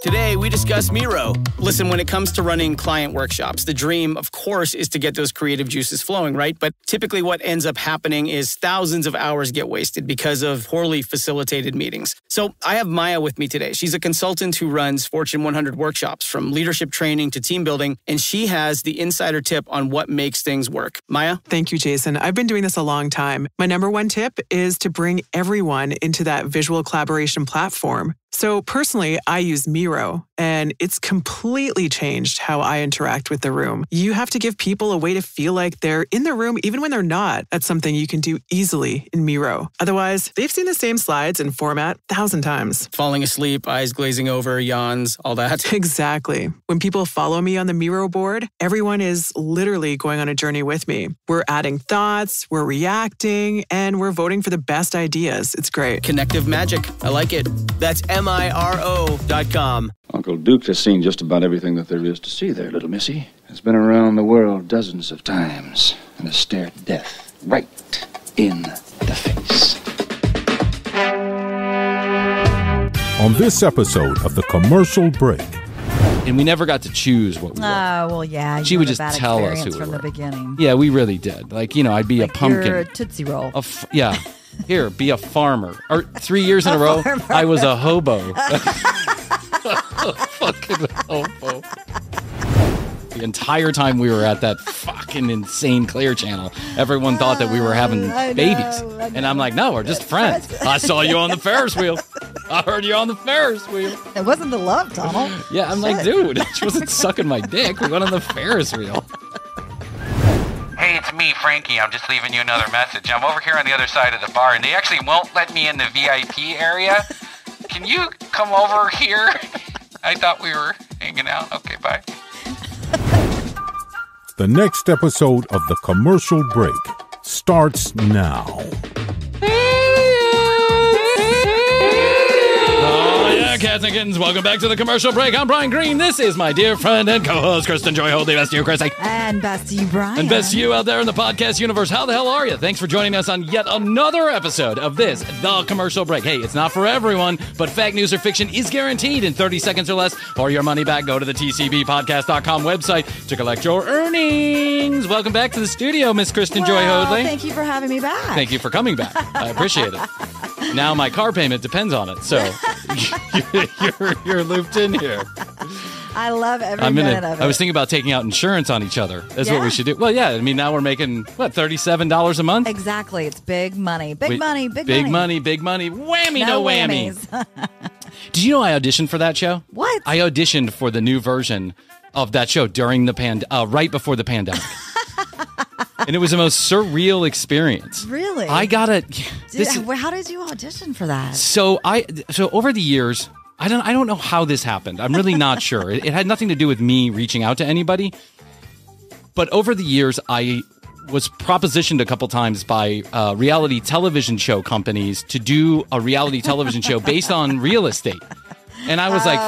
Today, we discuss Miro. Listen, when it comes to running client workshops, the dream, of course, is to get those creative juices flowing, right? But typically, what ends up happening is thousands of hours get wasted because of poorly facilitated meetings. So, I have Maya with me today. She's a consultant who runs Fortune 100 workshops from leadership training to team building, and she has the insider tip on what makes things work. Maya? Thank you, Jason. I've been doing this a long time. My number one tip is to bring everyone into that visual collaboration platform. So, personally, I use Miro, zero and it's completely changed how I interact with the room. You have to give people a way to feel like they're in the room even when they're not. That's something you can do easily in Miro. Otherwise, they've seen the same slides and format a thousand times. Falling asleep, eyes glazing over, yawns, all that. Exactly. When people follow me on the Miro board, everyone is literally going on a journey with me. We're adding thoughts, we're reacting, and we're voting for the best ideas. It's great. Connective magic. I like it. That's M-I-R-O dot com. Uncle Duke has seen just about everything that there is to see there, little missy. Has been around the world dozens of times and has stared death right in the face. On this episode of The Commercial Break, and we never got to choose what we were. Oh, were. well, yeah. She would just tell us who we from were. the beginning. Yeah, we really did. Like, you know, I'd be Like a pumpkin. You're a Tootsie Roll. A f- yeah. Here, be a farmer. Or three years in a, row, I was a hobo. fucking hobo. The entire time we were at that fucking insane Clear Channel, everyone thought that we were having oh, I know, babies. I And I'm like, no, we're just friends. I saw you on the Ferris wheel. I heard you on the Ferris wheel. It wasn't the love tunnel. Yeah, I'm like, dude, she wasn't sucking my dick. We went on the Ferris wheel. Hey, it's me, Frankie. I'm just leaving you another message. I'm over here on the other side of the bar, and they actually won't let me in the VIP area. Can you come over here? I thought we were hanging out. Okay, bye. the next episode of The Commercial Break starts now. Cats and kittens, welcome back to the commercial break. I'm Bryan Green. This is my dear friend and co host, Kristen Joy Hoadley. Best you, Krissy. And best you, Bryan. And best you out there in the podcast universe. How the hell are you? Thanks for joining us on yet another episode of this, The Commercial Break. Hey, it's not for everyone, but fact, news, or fiction is guaranteed in 30 seconds or less, or your money back. Go to the TCBpodcast.com website to collect your earnings. Welcome back to the studio, Miss Kristen Joy Well, Hoadley. Thank you for having me back. Thank you for coming back. I appreciate it. Now my car payment depends on it, so you're, you're looped in here. I love every I'm in minute it. of it. I was thinking about taking out insurance on each other. That's what we should do. Well, yeah. I mean, now we're making what thirty-seven dollars a month. Exactly. It's big money. Big We- money. Big, big money. big money. Whammy, no, No whammy. whammies. Did you know I auditioned for that show? What? I auditioned for the new version of that show during the pand, uh, right before the pandemic, and it was the most surreal experience. Really? I got a. Did- This how did you audition for that? So I so over the years, I don't I don't know how this happened. I'm really not sure. It, it had nothing to do with me reaching out to anybody. But over the years, I was propositioned a couple times by uh, reality television show companies to do a reality television show based on real estate. And I was like,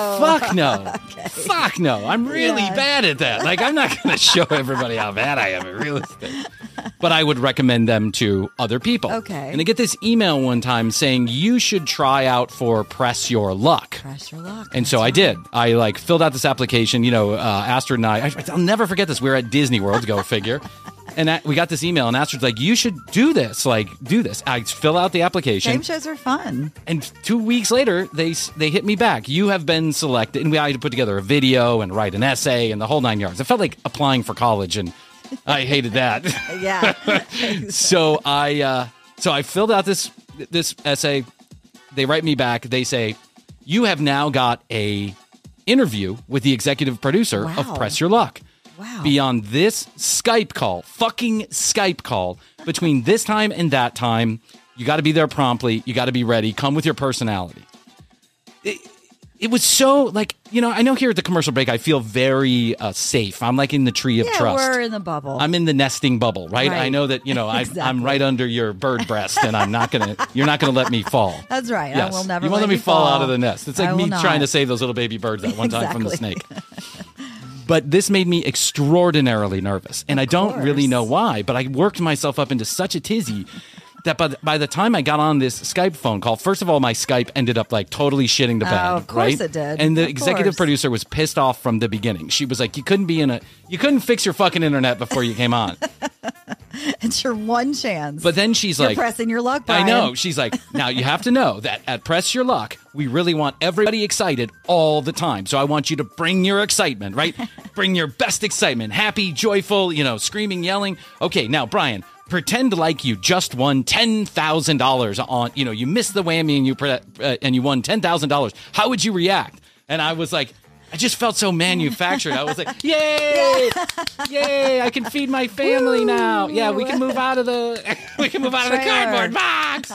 fuck no. Fuck no. I'm really Yeah. bad at that. Like, I'm not going to show everybody how bad I am at real estate. But I would recommend them to other people. Okay. And I get this email one time saying, you should try out for Press Your Luck. Press your luck. And so I did. I like filled out this application. You know, uh, Astrid and I, I, I'll never forget this. We were at Disney World, go figure. And we got this email, and Astrid's like, "You should do this. Like, do this." I fill out the application, Game shows are fun. and two weeks later, they they hit me back. You have been selected, and we had to put together a video and write an essay and the whole nine yards. It felt like applying for college, and I hated that. Yeah. so I uh, so I filled out this this essay. They write me back. They say, "You have now got a interview with the executive producer of Press Your Luck." Wow. Be on this Skype call, fucking Skype call between this time and that time. You got to be there promptly. You got to be ready. Come with your personality. It, it was so like you know. I know here at the commercial break, I feel very uh, safe. I'm like in the tree of yeah, trust. we're in the bubble. I'm in the nesting bubble, right? Right. I know that you know I, I'm right under your bird breast, and I'm not gonna. You're not gonna let me fall. That's right. Yes. I will never you won't let let me fall, fall. out of the nest. It's like me not. trying to save those little baby birds that one time from the snake. But this made me extraordinarily nervous, and I don't really know why. But I worked myself up into such a tizzy. That by the, by the time I got on this Skype phone call, first of all, my Skype ended up like totally shitting the oh, bed. Oh, of course right? it did. And the Of executive course. producer was pissed off from the beginning. She was like, "You couldn't be in a, you couldn't fix your fucking internet before you came on." It's your one chance. But then she's You're like, pressing your luck, I know. She's like, now you have to know that at Press Your Luck, we really want everybody excited all the time. So I want you to bring your excitement, right? bring your best excitement, happy, joyful, you know, screaming, yelling. Okay, now, Bryan, pretend like you just won $10,000 on, you know, you missed the whammy and you, pre- uh, and you won $10,000. How would you react? And I was like, I just felt so manufactured. I was like, "Yay! Yay! I can feed my family now. Yeah, we can move out of the we can move out of the cardboard box."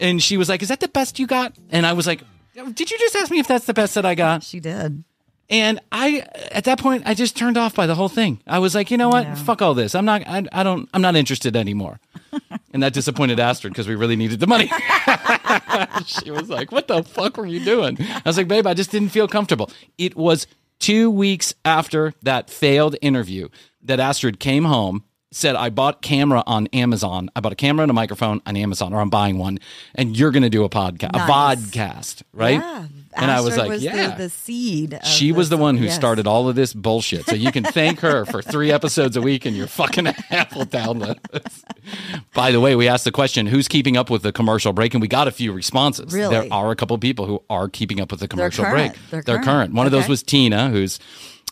And she was like, "Is that the best you got?" And I was like, "Did you just ask me if that's the best that I got?" She did. And I, at that point, I just turned off by the whole thing. I was like, you know what? Yeah. Fuck all this. I'm not. I, I don't. I'm not interested anymore. and that disappointed Astrid because we really needed the money. she was like, "What the fuck were you doing?" I was like, "Babe, I just didn't feel comfortable." It was two weeks after that failed interview that Astrid came home. Said I bought camera on Amazon. I bought a camera and a microphone on Amazon, or I'm buying one, and you're going to do a podcast, Nice. a vodcast, right? Yeah. And I was like, was yeah, the, the seed. of she was the one who yes. started all of this bullshit. So you can thank her for three episodes a week and your fucking Apple downloads. By the way, we asked the question, who's keeping up with the commercial break? And we got a few responses. Really? There are a couple people who are keeping up with the commercial current. break. They're current. One of those was Tina, who's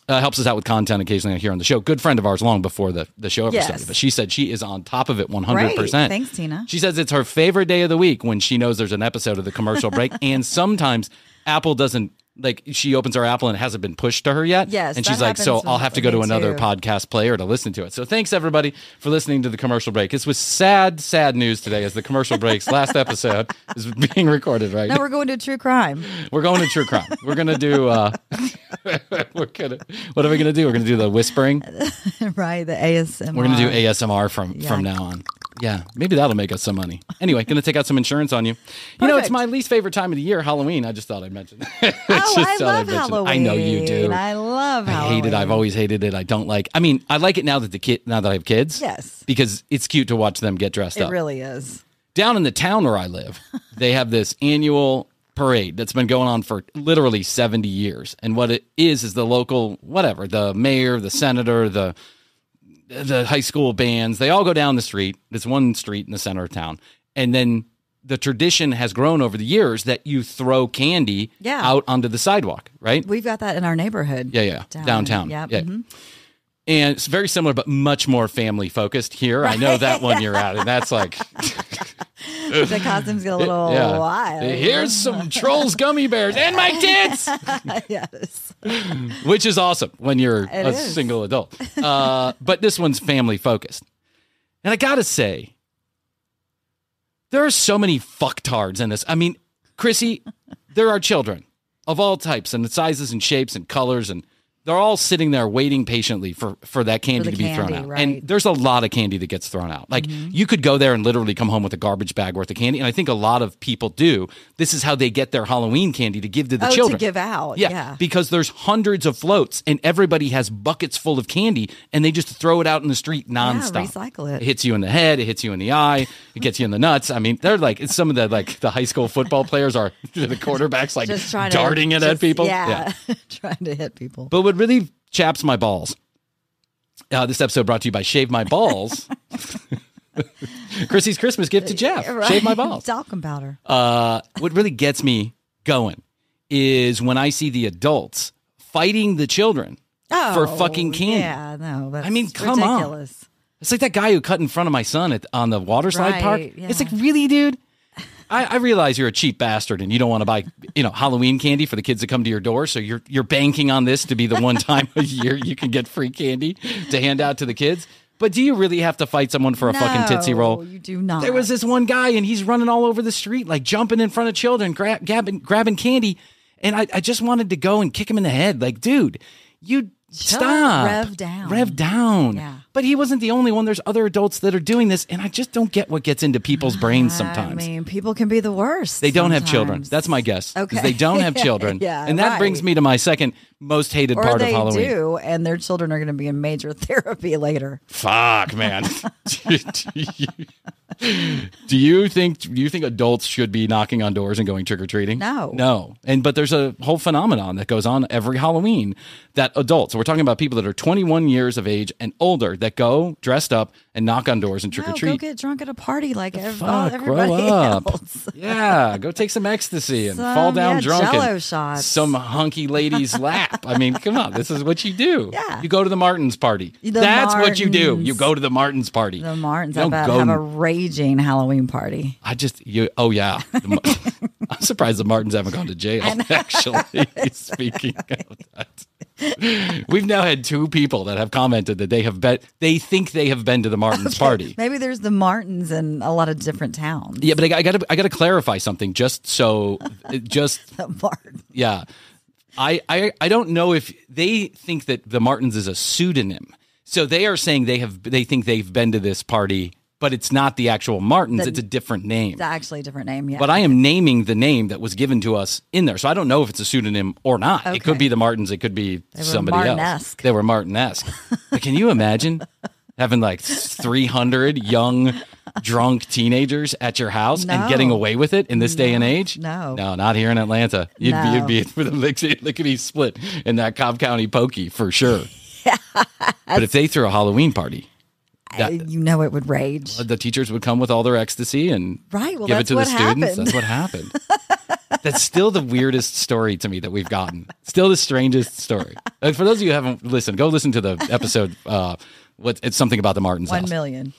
uh, helps us out with content occasionally here on the show. Good friend of ours long before the, the show ever Yes. started. But she said she is on top of it 100%. Great. Thanks, Tina. She says it's her favorite day of the week when she knows there's an episode of the commercial break. and sometimes Apple doesn't like she opens her Apple and it hasn't been pushed to her yet. Yes, And she's like, so I'll have to go to another too. podcast player to listen to it. So thanks everybody for listening to the commercial break. This was sad, sad news today as the commercial breaks last episode is being recorded right Now we're going to true crime. we're going to true crime. We're gonna do. uh We're gonna. What are we gonna do? We're gonna do the whispering. right, the ASMR. We're gonna do ASMR from Yeah. from now on. Yeah, maybe that'll make us some money. Anyway, gonna take out some insurance on you. You know, it's my least favorite time of the year, Halloween. I just thought I'd mention. I Oh, just I thought I'd love. Halloween. I know you do. I love I Halloween. hate it. I've always hated it. I don't like. I mean, I like it now that the kid now that I have kids. Yes. Because it's cute to watch them get dressed It up It really is. down in the town where I live, they have this annual parade that's been going on for literally 70 years. And what it is is the local whatever, the mayor, the senator, the the high school bands, they all go down the street. There's one street in the center of town. And then the tradition has grown over the years that you throw candy Yeah. out onto the sidewalk, right? We've got that in our neighborhood. Yeah, yeah. Down- Downtown. yeah, Yeah. mhm. And it's very similar, but much more family focused here. I know that one you're at, and that's like The costumes get a little Yeah. wild. Here's some trolls gummy bears and my kids yes. which is awesome when you're It a is. single adult. Uh, but this one's family focused. And I got to say, there are so many fucktards in this. I mean, Krissy, there are children of all types and sizes and shapes and colors and they're all sitting there waiting patiently for, for that candy the to be thrown out. right. Mm-hmm. And there's a lot of candy that gets thrown out. Like you could go there and literally come home with a garbage bag worth of candy. And I think a lot of people do. This is how they get their Halloween candy to give to the Oh, to children. give out, Yeah, yeah. Because there's hundreds of floats and everybody has buckets full of candy and they just throw it out in the street nonstop. recycle it. It hits you in the head, it hits you in the eye, it gets you in the nuts. I mean, they're like it's some of the like the high school football players are the quarterbacks like darting to it at just- people. Yeah. trying to hit people. But really chaps my balls. Uh, this episode brought to you by Shave My Balls. Krissy's Christmas gift to Jeff. Right. Shave my balls. Talcum powder. Uh, what really gets me going is when I see the adults fighting the children for Oh, fucking candy. Yeah, no, that's I mean, come on. It's like that guy who cut in front of my son at, on the water slide Right, park. yeah. It's like, really, dude? I, I realize you're a cheap bastard and you don't want to buy, you know, Halloween candy for the kids that come to your door. So you're you're banking on this to be the one time a year you can get free candy to hand out to the kids. But do you really have to fight someone for a fucking tootsie roll? No, you do not. There was this one guy, and he's running all over the street, like jumping in front of children, gra- grabbing, grabbing candy. And I, I just wanted to go and kick him in the head. Like, dude, you stop. rev down. Rev down. Yeah. But he wasn't the only one. There's other adults that are doing this. And I just don't get what gets into people's brains sometimes. I mean, people can be the worst. they don't have children. That's my guess. Okay. They don't have children. Yeah, And that brings me to my second most hated or part they of Halloween. They do, and their children are going to be in major therapy later. Fuck, man. do, you, do you think do you think adults should be knocking on doors and going trick or treating? No. No. And but there's a whole phenomenon that goes on every Halloween that adults, so we're talking about people that are 21 years of age and older that go dressed up and knock on doors and trick or treat. go get drunk at a party like ev- Fuck, everybody grow up. else. Yeah, go take some ecstasy and Some, fall down yeah, drunk Jell-O shots. some hunky lady's lap. I mean, come on, this is what you do. Yeah. You go to the Martins party. The That's what you do. You go to the Martins party. The Martins, You don't bet, go have a raging Halloween party. I just you. Oh yeah, The I'm surprised the Martins haven't gone to jail. Actually, speaking of that, we've now had two people that have commented that they have been. They think they have been to the Martins party. Maybe there's the Martins in a lot of different towns. Yeah, but I, I got to I got to clarify something just so just The Martins. yeah. I, I I don't know if they think that the Martins is a pseudonym. So they are saying they have they think they've been to this party, but it's not the actual Martins. The- it's a different name. It's actually a different name. Yeah. But I am naming the name that was given to us in there. So I don't know if it's a pseudonym or not. It could be the Martins. It could be somebody else. Martinesque. They were Martinesque. but can you imagine having like 300 young, drunk teenagers at your house and getting away with it in this day and age? No. No, not here in Atlanta. You'd, No. be, you'd be with a lickety, split in that Cobb County pokey for sure. but if they threw a Halloween party, that, you know it would rage. the teachers would come with all their ecstasy and Right, well, give it that's to the what students. happened. That's what happened. that's still the weirdest story to me that we've gotten. Still the strangest story. Uh, for those of you who haven't listened, go listen to the episode. Uh, what it's something about the Martins One house. million.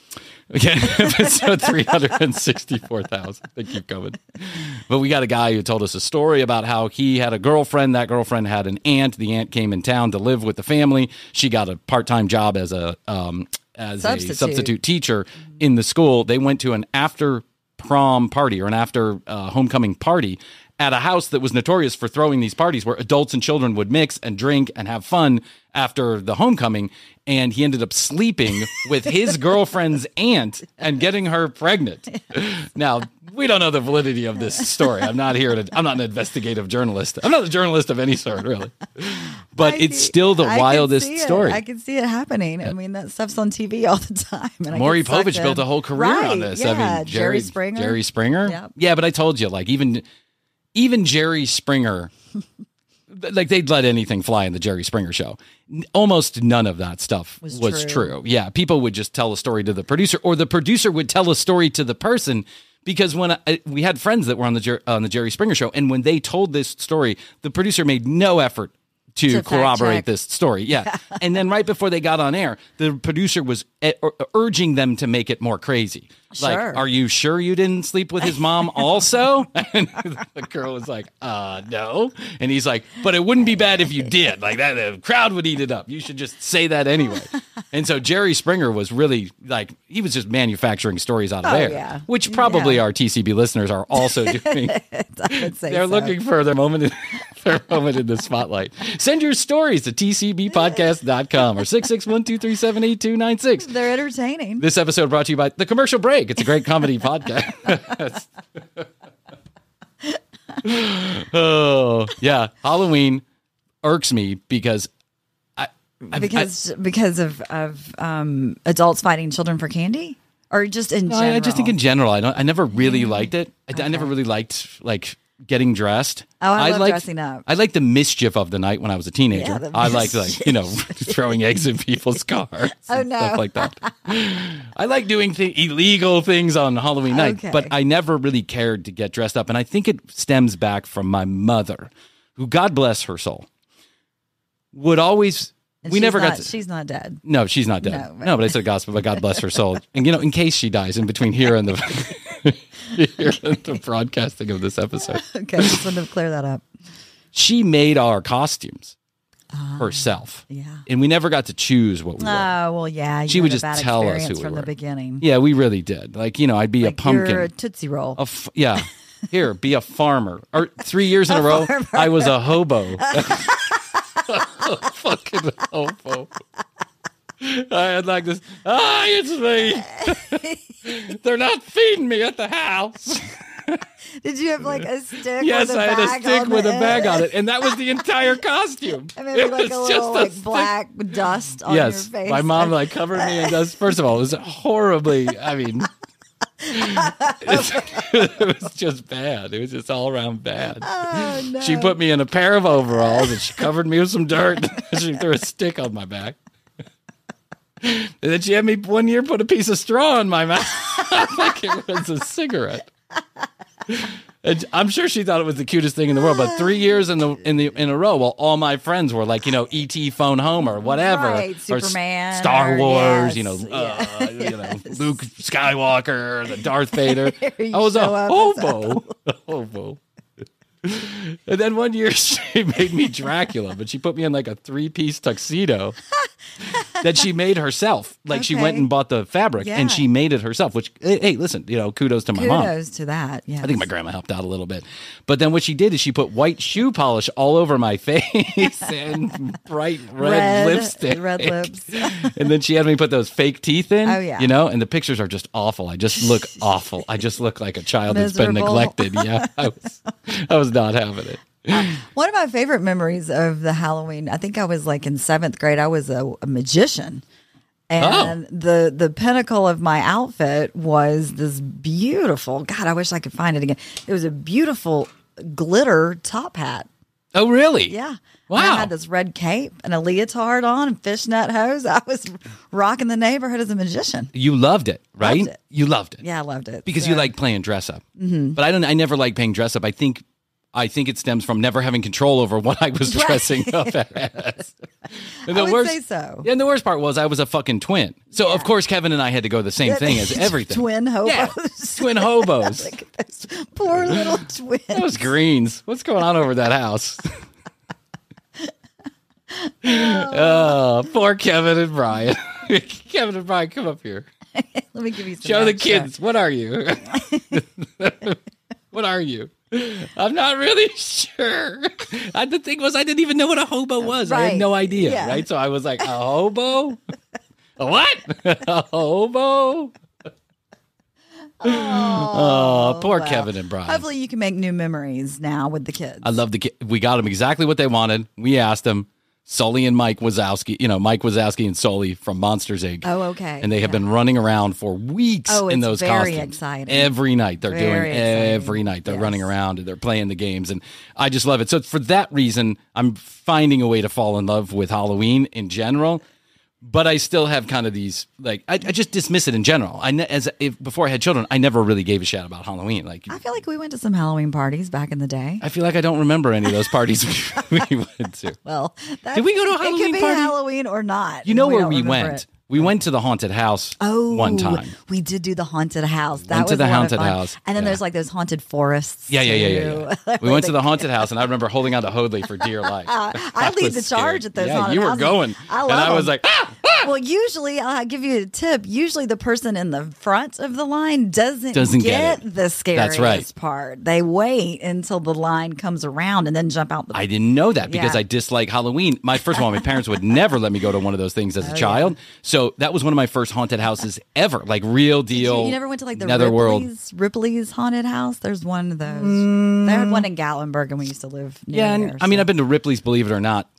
Okay, episode 364,000. They keep coming. But we got a guy who told us a story about how he had a girlfriend. That girlfriend had an aunt. The aunt came in town to live with the family. She got a part time job as a um, as Substitute. a substitute teacher in the school. They went to an after prom party or an after uh, homecoming party at a house that was notorious for throwing these parties where adults and children would mix and drink and have fun after the homecoming. And he ended up sleeping with his girlfriend's aunt and getting her pregnant. Now, we don't know the validity of this story. I'm not here to, I'm not an investigative journalist. I'm not a journalist of any sort, really. But I it's see- still the I wildest story. I can see it happening. I mean, that stuff's on TV all the time. And I Maury Povich built a whole career Right, on this. Yeah, I mean, Jerry, Springer. Jerry Springer. Yep. Yeah, but I told you, like even even Jerry Springer, like they'd let anything fly in the Jerry Springer show. Almost none of that stuff was, Was true. true. Yeah, people would just tell a story to the producer, or the producer would tell a story to the person. Because when I, we had friends that were on the Jer- on the Jerry Springer show, and when they told this story, the producer made no effort to, To corroborate this story. Yeah. and then right before they got on air, the producer was eh, urging them to make it more crazy. Like, Sure. are you sure you didn't sleep with his mom also? and the girl was like, uh, no. And he's like, but it wouldn't be bad if you did. Like that, the crowd would eat it up. You should just say that anyway. and so Jerry Springer was really like, he was just manufacturing stories out of Oh, air, yeah. which probably Yeah. our TCB listeners are also doing. I would say They're so. looking for their moment in, their moment in the spotlight. Send your stories to tcbpodcast.com or 661-237-8296. They're entertaining. This episode brought to you by The Commercial Break. It's a great comedy podcast. oh, yeah. Halloween irks me because I, I- because because of of um, adults fighting children for candy, or just in No, general. I, I just think in general, I don't. I never really liked it. I, I never really liked like getting dressed. Oh, I love liked, dressing up. I liked the mischief of the night when I was a teenager. Yeah, I liked like you know throwing eggs in people's cars. Oh, no. stuff like that. I like doing th- illegal things on Halloween night, Okay. but I never really cared to get dressed up, and I think it stems back from my mother, who God bless her soul, would always. We never not, got to, She's not dead. no, she's not dead. No, No, but- but, I said gospel, but God bless her soul. And you know, in case she dies in between here and the here and the broadcasting of this episode, Okay, just wanted to clear that up. she made our costumes herself. Ah, yeah. and we never got to choose what we were. Oh were. well, yeah. You She would just tell us who we from were. the beginning. Yeah, we really did. Like you know, I'd be Like a pumpkin. You're a tootsie roll. A f- yeah. Here, be a farmer. Or three years in a, row, I was a hobo. Fucking hobo. I had like this. Ah, it's me. They're not feeding me at the house. Did you have like a stick? yes, with a I had a stick with a bag on it, and that was the entire costume. And maybe It like a was little just a like black dust on yes, your face. my mom like covered me in dust. First of all, it was horribly. I mean, it was just bad. It was just all around bad. Oh, no. She put me in a pair of overalls and she covered me with some dirt. she threw a stick on my back. And then she had me one year put a piece of straw in my mouth like it was a cigarette. And I'm sure she thought it was the cutest thing in the world. But three years in the in the in a row, while all my friends were like, you know, ET phone home or whatever, Right, or Superman, Star or- Wars, yes, you know, uh, yes. you know, Luke Skywalker, the Darth Vader. I was a show up as hobo, a hobo. And then one year she made me Dracula, but she put me in like a three piece tuxedo that she made herself. Like she went and bought the fabric Yeah. and she made it herself, which, hey, listen, you know, kudos to my mom. Kudos to that. Yeah. I think my grandma helped out a little bit. But then what she did is she put white shoe polish all over my face and bright red, Red- lipstick. red lips. and then she had me put those fake teeth in. Oh, yeah. You know, and the pictures are just awful. I just look awful. I just look like a child that's been neglected. Yeah. I was, I was not having it. One of my favorite memories of the Halloween, I think I was like in seventh grade, I was a, a magician. And the the pinnacle of my outfit was this beautiful God, I wish I could find it again. It was a beautiful glitter top hat. Oh, really? Yeah. Wow. I had this red cape and a leotard on and fishnet hose. I was rocking the neighborhood as a magician. You loved it, right? Loved it. You loved it. Yeah, I loved it. because you like playing dress up. Mm-hmm. But I don't. I never like playing dress up. I think. I think it stems from never having control over what I was Right. dressing up as. And I would say so. And the worst part was I was a fucking twin. So of course Kevin and I had to go the same thing as everything. Twin hobos. Yeah, twin hobos. Look at those poor little twins. Those greens. What's going on over that house? oh, poor Kevin and Bryan. Kevin and Bryan, come up here. Let me give you some Show the kids. What are you? what are you? I'm not really sure. I, the thing was, I didn't even know what a hobo was. I had no idea. Yeah. Right. So I was like, a hobo? a what? a hobo? Oh, poor well. Kevin and Bryan. Hopefully, you can make new memories now with the kids. I love the kid. We got them exactly what they wanted. We asked them. Sully and Mike Wazowski, you know, Mike Wazowski and Sully from Monsters Inc. Oh, okay. And they have Yeah. been running around for weeks Oh, in it's those very costumes. exciting. Every night they're Very doing exciting. every night they're Yes. running around and they're playing the games and I just love it. So for that reason, I'm finding a way to fall in love with Halloween in general. But I still have kind of these like I, I just dismiss it in general. I ne- as if before I had children, I never really gave a shit about Halloween. Like I feel like we went to some Halloween parties back in the day. I feel like I don't remember any of those parties we, we went to. Well, that's, Did we go to a It Halloween could be party? Halloween or not. You know We where don't we went? it. We went to the haunted house Oh, one time. We did do the haunted house. That Went was to the haunted house. And then Yeah. there's like those haunted forests. Yeah, yeah, yeah, yeah. yeah. we went to the haunted house, and I remember holding on to Hoadley for dear life. I lead the charge at those Yeah, you were houses. going, I and I was them. like, ah! Well, usually I'll give you a tip. Usually the person in the front of the line doesn't, Doesn't get get, the scariest right. part. They wait until the line comes around and then jump out the I didn't know that because Yeah. I dislike Halloween. My first of all, my parents would never let me go to one of those things Oh, as a oh, child. So that was one of my first haunted houses ever, like real deal. You, you never went to like the Netherworld. Ripley's, Ripley's haunted house? There's one of those. They had mm. one in Gatlinburg, and we used to live near Yeah, and there, I mean, I've been to Ripley's, believe it or not.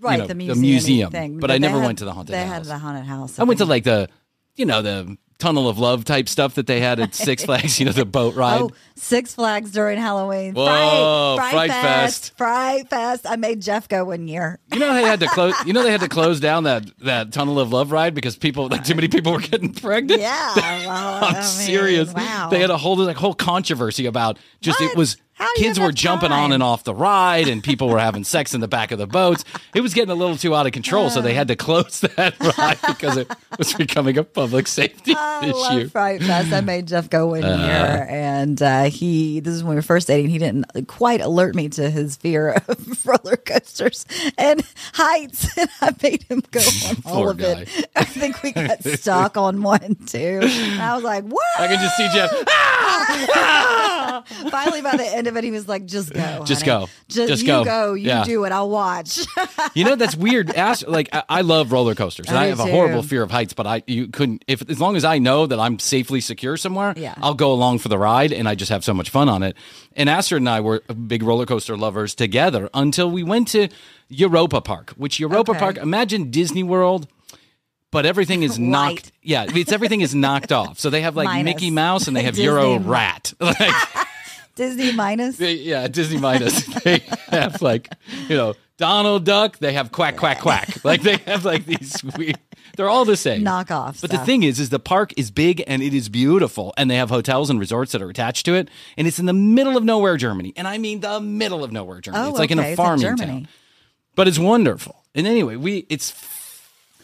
Right know, the the museum, museum, thing, but I never had- went to the haunted house. They house. had the haunted house. I went to like the, you know, the Tunnel of Love type stuff that they had at Six Flags. You know, the boat ride. Oh, Six Flags during Halloween. Whoa, Fright, Fright Fright Fest. Fest. Fright Fest. I made Jeff go one year. You know they had to close. You know they had to close down that that Tunnel of Love ride because people like too many people were getting pregnant. Yeah. Well, I'm I mean, serious. Wow. They had a whole like whole controversy about just it was How do you kids were jumping on and off the ride and people were having sex in the back of the boats. It was getting a little too out of control, so they uh. had to close that ride because it was becoming a public safety oh, I issue. Love Fright Fest. I made Jeff go one year, uh-huh. and uh, he. This is when we were first dating. He didn't quite alert me to his fear of roller coasters and heights, and I made him go on all of it. I think we got stuck on one too. And I was like, "What?" I can just see Jeff. Ah! Finally, by the end of it, he was like, "Just go, Just honey. go. just, Just you go. go, you Yeah. do it. I'll watch." You know that's weird. Ask like I, I love roller coasters. and I I have a horrible fear of heights, but I you couldn't if as long as I know that I'm safely secure somewhere, Yeah. I'll go along for the ride and I just have so much fun on it. And Astrid and I were big roller coaster lovers together until we went to Europa Park, which Europa Okay. Park, imagine Disney World but everything is knocked. Light. Yeah, it's everything is knocked off. So they have like Minus. Mickey Mouse and they have Disney Euro Rat. Like, Disney minus. they- yeah, Disney minus. they have like, you know, Donald Duck. They have quack quack quack. Like they have like these. Weird, they're all the same. Knockoff But the thing is, is the park is big and it is beautiful, and they have hotels and resorts that are attached to it, and it's in the middle of nowhere, Germany, and I mean the middle of nowhere, Germany. Oh, it's like in a it's in farming Germany. town, but it's wonderful. And anyway, we it's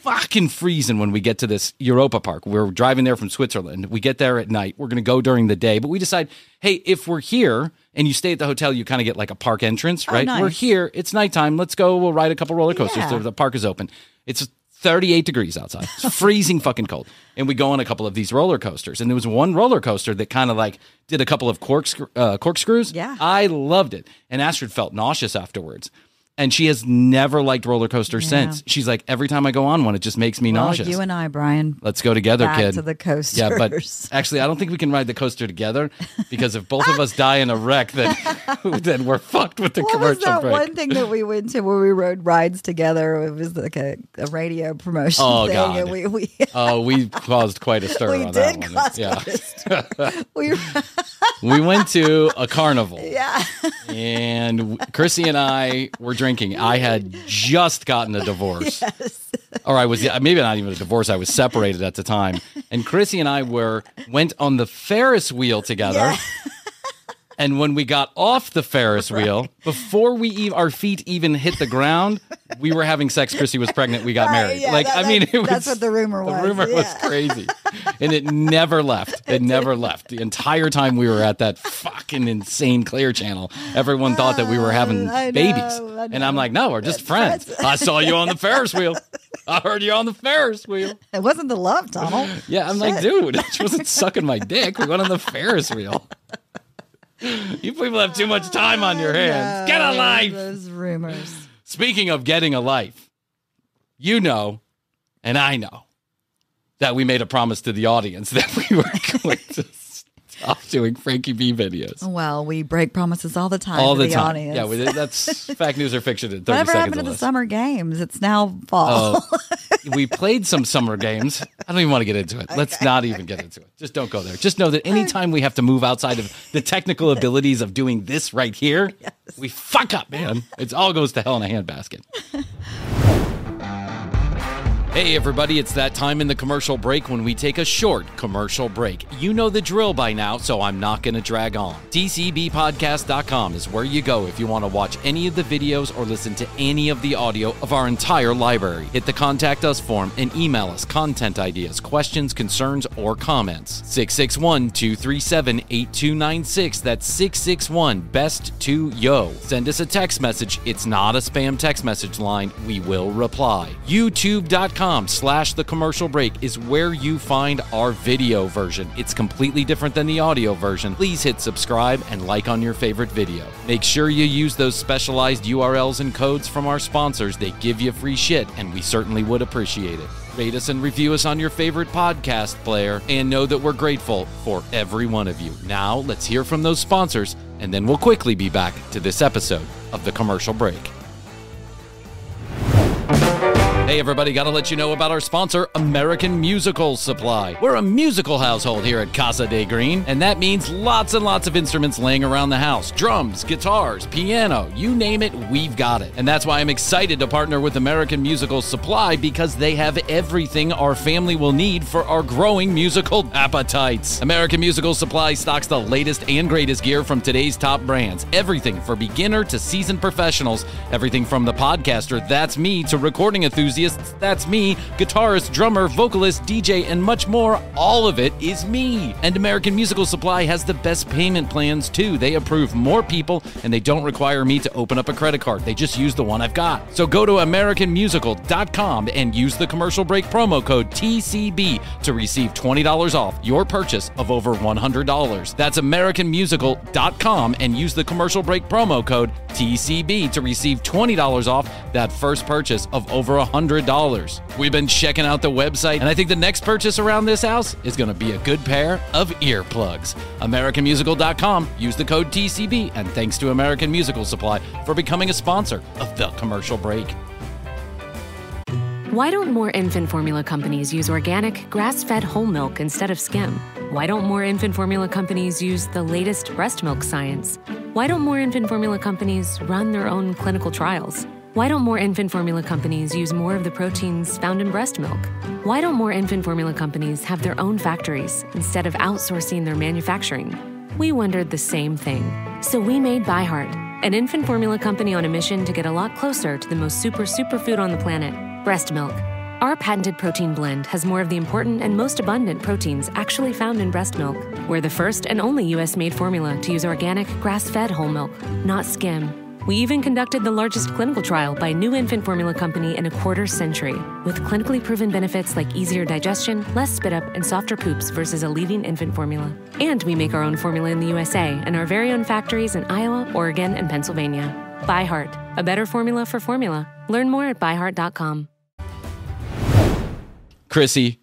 fucking freezing when we get to this Europa Park. We're driving there from Switzerland. We get there at night. We're going to go during the day, but we decide, hey, if we're here and you stay at the hotel, you kind of get like a park entrance, right? Oh, nice. We're here. It's nighttime. Let's go. We'll ride a couple roller coasters. Yeah. The- The park is open. It's 38 degrees outside. It's freezing fucking cold. And we go on a couple of these roller coasters. And there was one roller coaster that kind of like did a couple of corkscrew, uh, corkscrews. Yeah. I loved it. And Astrid felt nauseous afterwards. And she has never liked roller coasters since. She's like, every time I go on one, it just makes me Well, nauseous. you and I, Bryan. Let's go together, Back kid. to the coasters. Yeah, but actually, I don't think we can ride the coaster together because if both of us die in a wreck, then then we're fucked with the What was that break. one thing that we went to where we rode rides together? It was like a, a radio promotion Oh, thing, God. and we we Oh, we caused quite a stir we on did that one. cause yeah, quite a stir. we we went to a carnival. yeah. and Krissy and I were drinking. I had just gotten a divorce. Or I was maybe not even a divorce. I was separated at the time. And Krissy and I were went on the Ferris wheel together. And when we got off the Ferris wheel, before we e- our feet even hit the ground, we were having sex. Krissy was pregnant. We got Right, married. yeah, like that- I mean, was that's what the rumor was, The rumor was crazy, and it never left. It never left. The entire time we were at that fucking insane Clear Channel, everyone thought that we were having uh, know, babies, and I'm like, no, we're just friends. friends. I saw you on the Ferris wheel. I heard you on the Ferris wheel. It wasn't the love tunnel. Yeah, I'm like, dude, she wasn't sucking my dick. We went on the Ferris wheel. You people have too much time on your uh, hands. Get a life. Those rumors. Speaking of getting a life, you know, and I know, that we made a promise to the audience that we were going to stop doing Frankie B videos. Well, we break promises all the time. All to the, time. audience. Yeah, we, that's fact, news, or fiction in 30 Whatever seconds. happened to the summer games? It's now fall. Oh, we played some summer games. I don't even want to get into it. Let's not even get into it. Just don't go there. Just know that anytime we have to move outside of the technical abilities of doing this right here, we fuck up, man. It all goes to hell in a handbasket. Hey, everybody, it's that time in the commercial break when we take a short commercial break. You know the drill by now, so I'm not going to drag on. TCBpodcast.com is where you go if you want to watch any of the videos or listen to any of the audio of our entire library. Hit the contact us form and email us content ideas, questions, concerns, or comments. 661 237 8296. That's 661 Best 2 Yo. Send us a text message. It's not a spam text message line. We will reply. YouTube.com slash the commercial break is where you find our video version. It's completely different than the audio version. Please hit subscribe and like on your favorite video. Make sure you use those specialized URLs and codes from our sponsors. They give you free shit, and we certainly would appreciate it. Rate us and review us on your favorite podcast player, and know that we're grateful for every one of you. Now, let's hear from those sponsors, and then we'll quickly be back to this episode of The Commercial Break. Hey, everybody, gotta let you know about our sponsor, American Musical Supply. We're a musical household here at Casa de Green, and that means lots and lots of instruments laying around the house drums, guitars, piano, you name it, we've got it. And that's why I'm excited to partner with American Musical Supply because they have everything our family will need for our growing musical appetites. American Musical Supply stocks the latest and greatest gear from today's top brands. Everything for beginner to seasoned professionals, everything from the podcaster, that's me, to recording enthusiasts enthusiasts, that's me, guitarist, drummer, vocalist, DJ, and much more. All of it is me. And American Musical Supply has the best payment plans too. They approve more people and they don't require me to open up a credit card. They just use the one I've got. So go to AmericanMusical.com and use the commercial break promo code TCB to receive $20 off your purchase of over $100. That's AmericanMusical.com and use the commercial break promo code TCB to receive $20 off that first purchase of over $100. We've been checking out the website, and I think the next purchase around this house is going to be a good pair of earplugs. AmericanMusical.com, use the code TCB, and thanks to American Musical Supply for becoming a sponsor of the commercial break. Why don't more infant formula companies use organic, grass fed whole milk instead of skim? Why don't more infant formula companies use the latest breast milk science? Why don't more infant formula companies run their own clinical trials? Why don't more infant formula companies use more of the proteins found in breast milk? Why don't more infant formula companies have their own factories instead of outsourcing their manufacturing? We wondered the same thing. So we made ByHeart, an infant formula company on a mission to get a lot closer to the most super superfood on the planet breast milk. Our patented protein blend has more of the important and most abundant proteins actually found in breast milk. We're the first and only US made formula to use organic, grass fed whole milk, not skim. We even conducted the largest clinical trial by a new infant formula company in a quarter century, with clinically proven benefits like easier digestion, less spit up, and softer poops versus a leading infant formula. And we make our own formula in the USA and our very own factories in Iowa, Oregon, and Pennsylvania. ByHeart, a better formula for formula. Learn more at byheart.com. Krissy,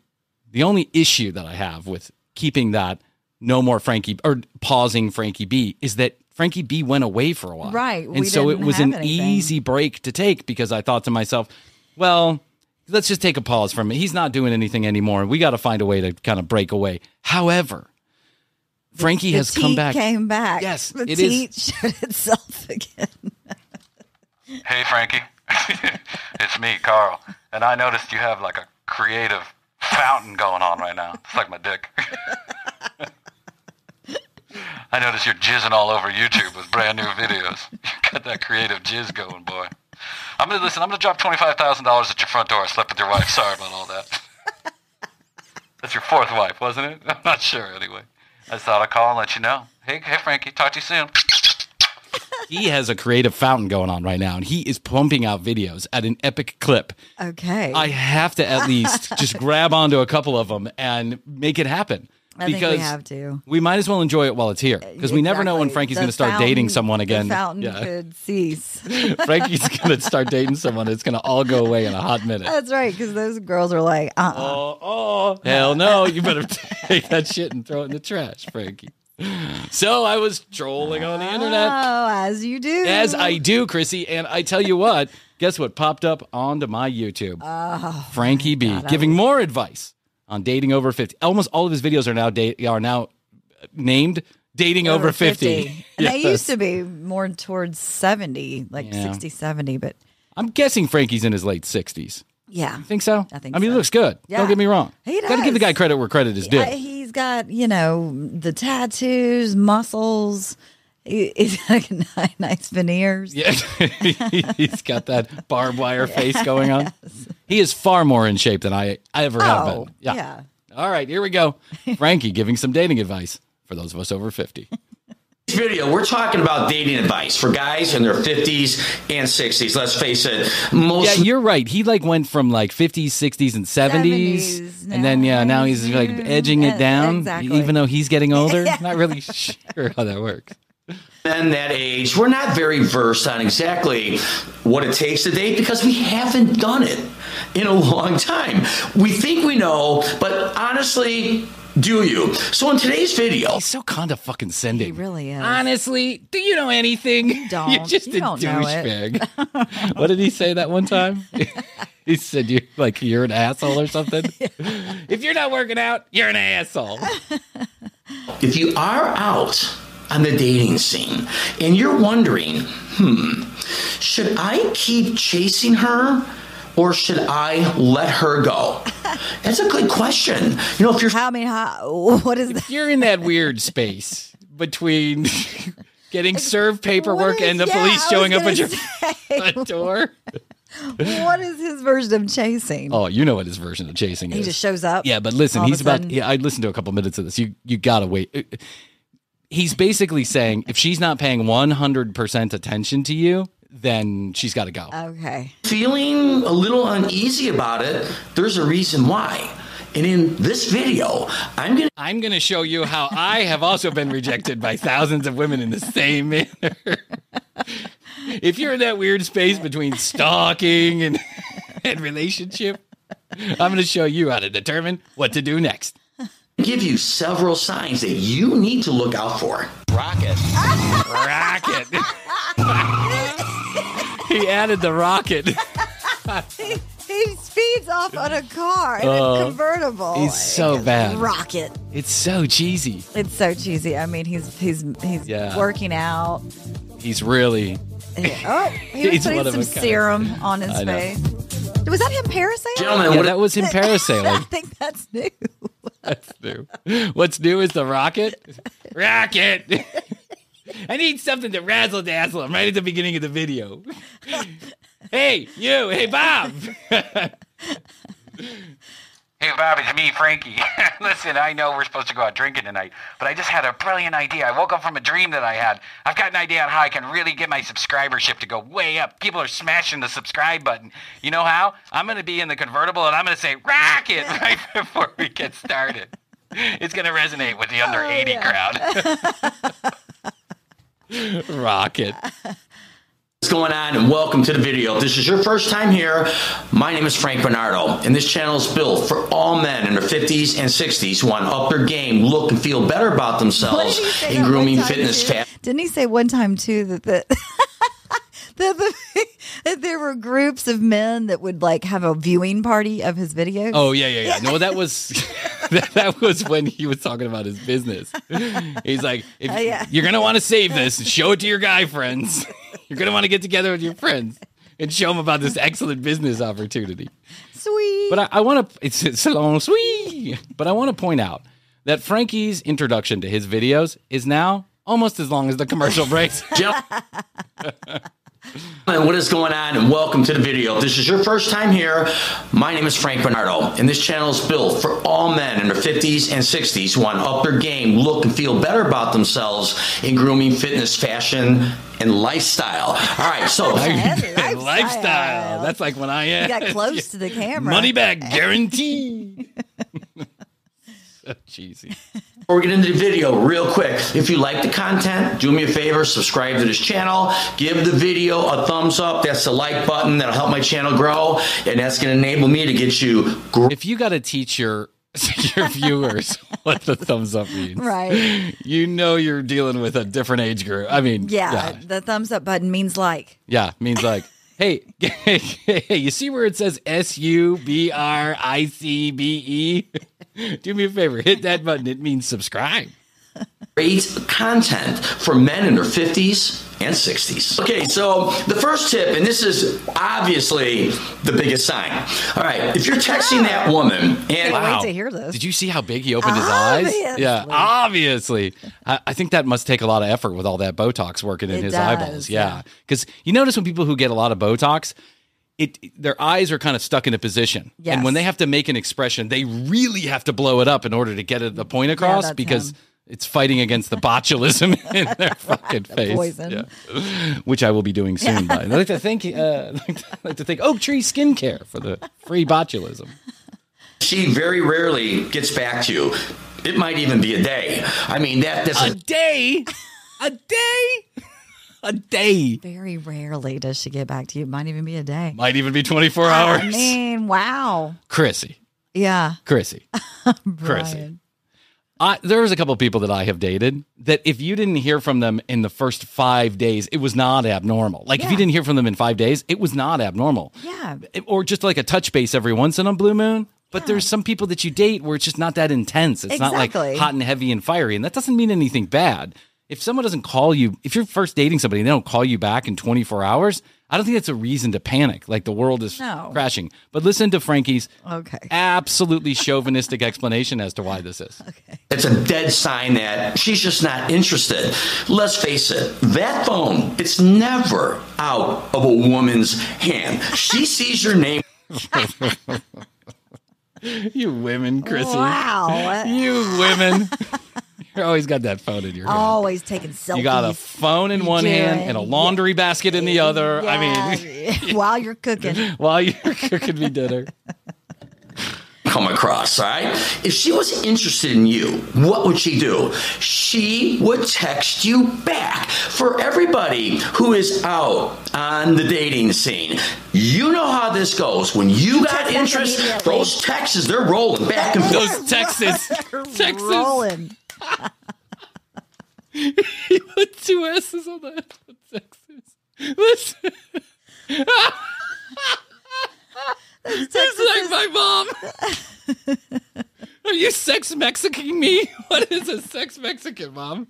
the only issue that I have with keeping that no more Frankie or pausing Frankie B is that Frankie B went away for a while. Right, And we so it didn't was an anything. easy break to take because I thought to myself, well, let's just take a pause from it. He's not doing anything anymore. We got to find a way to kind of break away. However, Frankie The has come back. Came back. Yes, the it is- teat showed itself again. Hey, Frankie. it's me, Carl. And I noticed you have like a creative fountain going on right now. It's like my dick. I noticed you're jizzing all over YouTube with brand new videos. You got that creative jizz going, boy. I'm gonna listen. I'm gonna drop twenty five thousand dollars at your front door. I slept with your wife. Sorry about all that. That's your fourth wife, wasn't it? I'm not sure. Anyway, I just thought I'd call and let you know. Hey, hey, Frankie. Talk to you soon. He has a creative fountain going on right now, and he is pumping out videos at an epic clip. Okay. I have to at least just grab onto a couple of them and make it happen. I think we because have to. we might as well enjoy it while it's here because we never know when Frankie's going to start dating someone again. The fountain Yeah. could cease. Frankie's going to start dating someone. It's going to all go away in a hot minute. That's right, because those girls are like, uh, uh Oh, oh, hell no! You better take that shit and throw it in the trash, Frankie. So I was trolling on the internet. Oh, as you do. As I do, Krissy, and I tell you what, guess what popped up onto my YouTube? Oh, Frankie B giving more advice on dating over 50. Almost all of his videos are now date are now named dating over, 50. And they used to be more towards 70, like Yeah. 60, 70, but I'm guessing Frankie's in his late 60s. yeah. Think so? I think I mean, so. he looks good. Yeah. Don't get me wrong. He Got to give the does. guy credit where credit is due. Yeah, he's got, you know, the tattoos, muscles. He- He's got nice veneers. Yeah, he's got that barbed wire face going on. He is far more in shape than I, I ever have Oh, been. yeah. All right, here we go. Frankie giving some dating advice for those of us over 50. This video, we're talking about dating advice for guys in their 50s and 60s. Let's face it, most Yeah, you're right. He like went from like 50s, 60s, and 70s. 70s, and then, yeah, now he's like edging it mm, down, exactly. even though he's getting older. Not really sure how that works. Men that age, we're not very versed on exactly what it takes to date because we haven't done it in a long time. We think we know, but honestly, do you? So in today's video, He's so kind of fucking sending. He really is. Honestly, do you know anything? You don't. You're just You a don't know it. douchebag. what did he say that one time? he said you like you're an asshole or something. if you're not working out, you're an asshole. if you are out on the dating scene and you're wondering, hmm, should I keep chasing her or should I let her go? That's a good question. You know, if you're How, I mean, how, what is that? You're in that weird space between getting served paperwork What is- and the yeah, police showing up at your say. door. what is his version of chasing? Oh, you know what his version of chasing he is. He just shows up. Yeah, but listen, all of a he's about. sudden. Yeah, I listened to a couple minutes of this. You you gotta wait. He's basically saying if she's not paying one hundred percent attention to you, then she's got to go. Okay. feeling a little uneasy about it, there's a reason why. And in this video, I'm going to I'm going to show you how I have also been rejected by thousands of women in the same manner. if you're in that weird space between stalking and, and relationship, I'm going to show you how to determine what to do next. Give you several signs that you need to look out for. Rocket. rocket. he added the rocket. He, he speeds off on a car in Oh, a uh, convertible. he's so bad. Rocket. It's so cheesy. It's so cheesy. I mean, he's he's he's Yeah. working out. He's really. Oh, he was He's putting some a kind. serum on his I know. face. Was that him parasailing? Gentlemen, Yeah, what that was him parasailing. I think that's new. That's new. What's new is the rocket. Rocket. I need something to razzle dazzle him right at the beginning of the video. hey, you. Hey, Bob. It's me, Frankie. Listen, I know we're supposed to go out drinking tonight, but I just had a brilliant idea. I woke up from a dream that I had. I've got an idea on how I can really get my subscribership to go way up. People are smashing the subscribe button. You know how? I'm going to be in the convertible and I'm going to say, Rocket, right before we get started. It's going to resonate with the under 80 crowd. rocket. What's going on and welcome to the video. If this is your first time here, my name is Frank Bernardo, and this channel is built for all men in their 50s and 60s who want to up their game, look, and feel better about themselves he in grooming, fitness, too? fat. Didn't he say one time too that the that, the, that there were groups of men that would like have a viewing party of his videos? Oh yeah, yeah, yeah. No, that was that, that was when he was talking about his business. He's like, if, Oh, yeah. you're gonna want to save this and show it to your guy friends. You're gonna want to get together with your friends and show them about this excellent business opportunity. sweet. But I, I want to. It's, it's so long, sweet. But I want to point out that Frankie's introduction to his videos is now almost as long as the commercial breaks. And what is going on and welcome to the video. If this is your first time here, my name is Frank Bernardo, and this channel is built for all men in their 50s and 60s who want to up their game, look, and feel better about themselves in grooming, fitness, fashion, and lifestyle. All right, so And lifestyle. lifestyle. That's like when I He am. got close to the camera. Money back guarantee. So cheesy. Before we get into the video, real quick, if you like the content, do me a favor, subscribe to this channel, give the video a thumbs up. That's the like button that'll help my channel grow, and that's going to enable me to get you great. If you got to teach your your viewers what the thumbs up means, Right. You know you're dealing with a different age group. I mean, Yeah, yeah, the thumbs up button means like. yeah means like. Hey, hey, you see where it says S U B R I C B E? Do me a favor, hit that button. It means subscribe. great content for men in their 50s and 60s. Okay, so the first tip, and this is obviously the biggest sign. All right, if you're texting that ah. woman and Can't wait to hear this. Did you see how big he opened his eyes? Yeah, obviously. I, I think that must take a lot of effort with all that Botox working in It his does, eyeballs. yeah. Yeah, because you notice when people who get a lot of Botox, it their eyes are kind of stuck in a position, Yes. and when they have to make an expression, they really have to blow it up in order to get it, the point across that's because. him. It's fighting against the botulism in their fucking face. poison. Yeah. Which I will be doing soon. By. I'd like to thank, uh, I'd like to thank Oak Tree Skincare for the free botulism. she very rarely gets back to you, it might even be a day. I mean, that that's a day, a day, a day. Very rarely does she get back to you. It might even be a day. Might even be 24 hours. I mean, wow. Krissy, Yeah. Krissy, Krissy. I, there's a couple people that I have dated that if you didn't hear from them in the first five days, it was not abnormal. Like if you didn't hear from them in five days, it was not abnormal. Yeah. Or just like a touch base every once in a blue moon. But there's some people that you date where it's just not that intense. It's not like hot and heavy and fiery, and that doesn't mean anything bad. If someone doesn't call you, if you're first dating somebody and they don't call you back in 24 hours, I don't think that's a reason to panic. Like the world is No. crashing. But listen to Frankie's Okay. absolutely chauvinistic explanation as to why this is. It's a dead sign that she's just not interested. Let's face it, that phone, it's never out of a woman's hand. She sees your name. You women, Krissy. Wow. You women. You're always got that phone in your hand. Always taking selfies. You got a phone in one hand eh? and a Doing- laundry basket in the other. I mean, mean, while you're cooking. while you're cooking me dinner. come across, all right? If she was interested in you, what would she do? She would text you back. For everybody who is out on the dating scene, you know how this goes. When you got interest, immediately. those texts, they're rolling back and forth. Those Texas, Texas. Rolling. He put two S's on that. Texas. Listen. It's like my mom. Are you sex Mexican me? What is a sex Mexican, mom?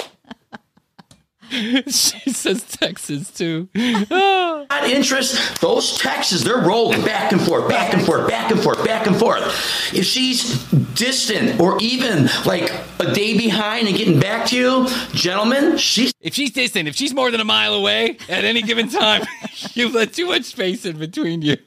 she says Texas too. Got interest, those texts, they're rolling back and forth, back and forth, back and forth, back and forth. If she's distant or even like a day behind and getting back to you, gentlemen, she's If she's distant, if she's more than a mile away at any given time, you've let too much space in between you.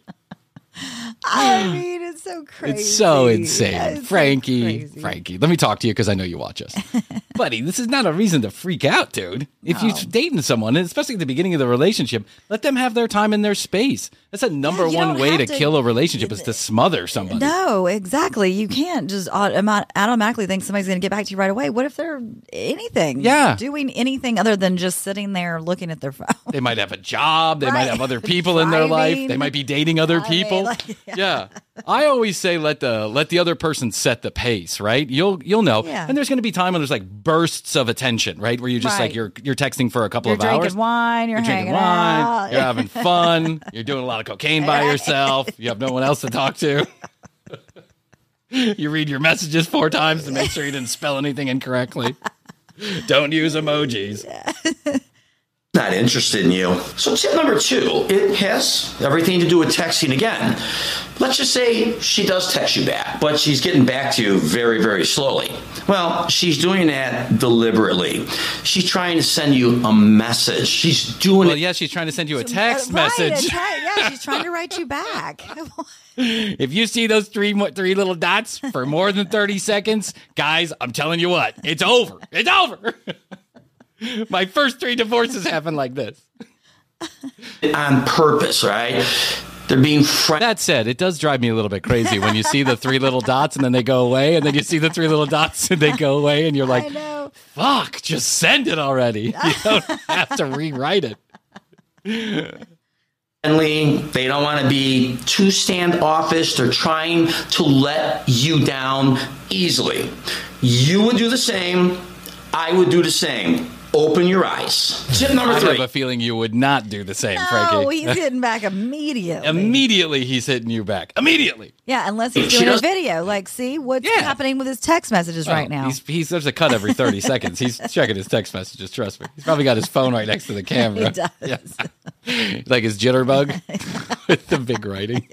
I mean, it's so crazy. It's so insane. It's Frankie, crazy. Frankie, let me talk to you because I know you watch us. Buddy, this is not a reason to freak out, dude. If you're dating someone, and especially at the beginning of the relationship, let them have their time and their space. That's a number you one way to, to- kill a relationship is to smother somebody. No, exactly. You can't just automatically think somebody's going to get back to you right away. What if they're anything? Yeah. Doing anything other than just sitting there looking at their phone. They might have a job. They might have other people in their life. They might be dating other I mean, people. like, yeah. I always say let the let the other person set the pace, right? You'll you'll know. Yeah. And there's going to be time when there's like bursts of attention, right? Where you just like you're you're texting for a couple You're of drinking hours. wine. You're, You're hanging drinking wine. out. You're having fun. You're doing a lot of cocaine by yourself. You have no one else to talk to. you read your messages four times to make sure you didn't spell anything incorrectly. Don't use emojis. not interested in you. So, tip number two, it has everything to do with texting again. Let's just say she does text you back, but she's getting back to you very, very slowly. Well, she's doing that deliberately. She's trying to send you a message. She's doing Well, it yeah, she's trying to send you a text Right, a message. te- yeah, she's trying to write you back. If you see those three three little dots for more than 30 seconds, guys, I'm telling you what, it's over. It's over. My first three divorces happened like this. on purpose, right? They're being friends. That said, it does drive me a little bit crazy when you see the three little dots and then they go away, and then you see the three little dots and they go away, and you're like, fuck, just send it already. You don't have to rewrite it. friendly. They don't want to be too standoffish. They're trying to let you down easily. You would do the same. I would do the same. Open your eyes. Tip number three. I three. have a feeling you would not do the same, No, Frankie. he's hitting back immediately. Immediately, he's hitting you back. Immediately. Yeah, unless he's She doing a video. Like, see what's Yeah. happening with his text messages right Oh, now. He's, he's there's a cut every 30 seconds. He's checking his text messages. Trust me. He's probably got his phone right next to the camera. He does. Yeah. like his jitterbug with the big writing.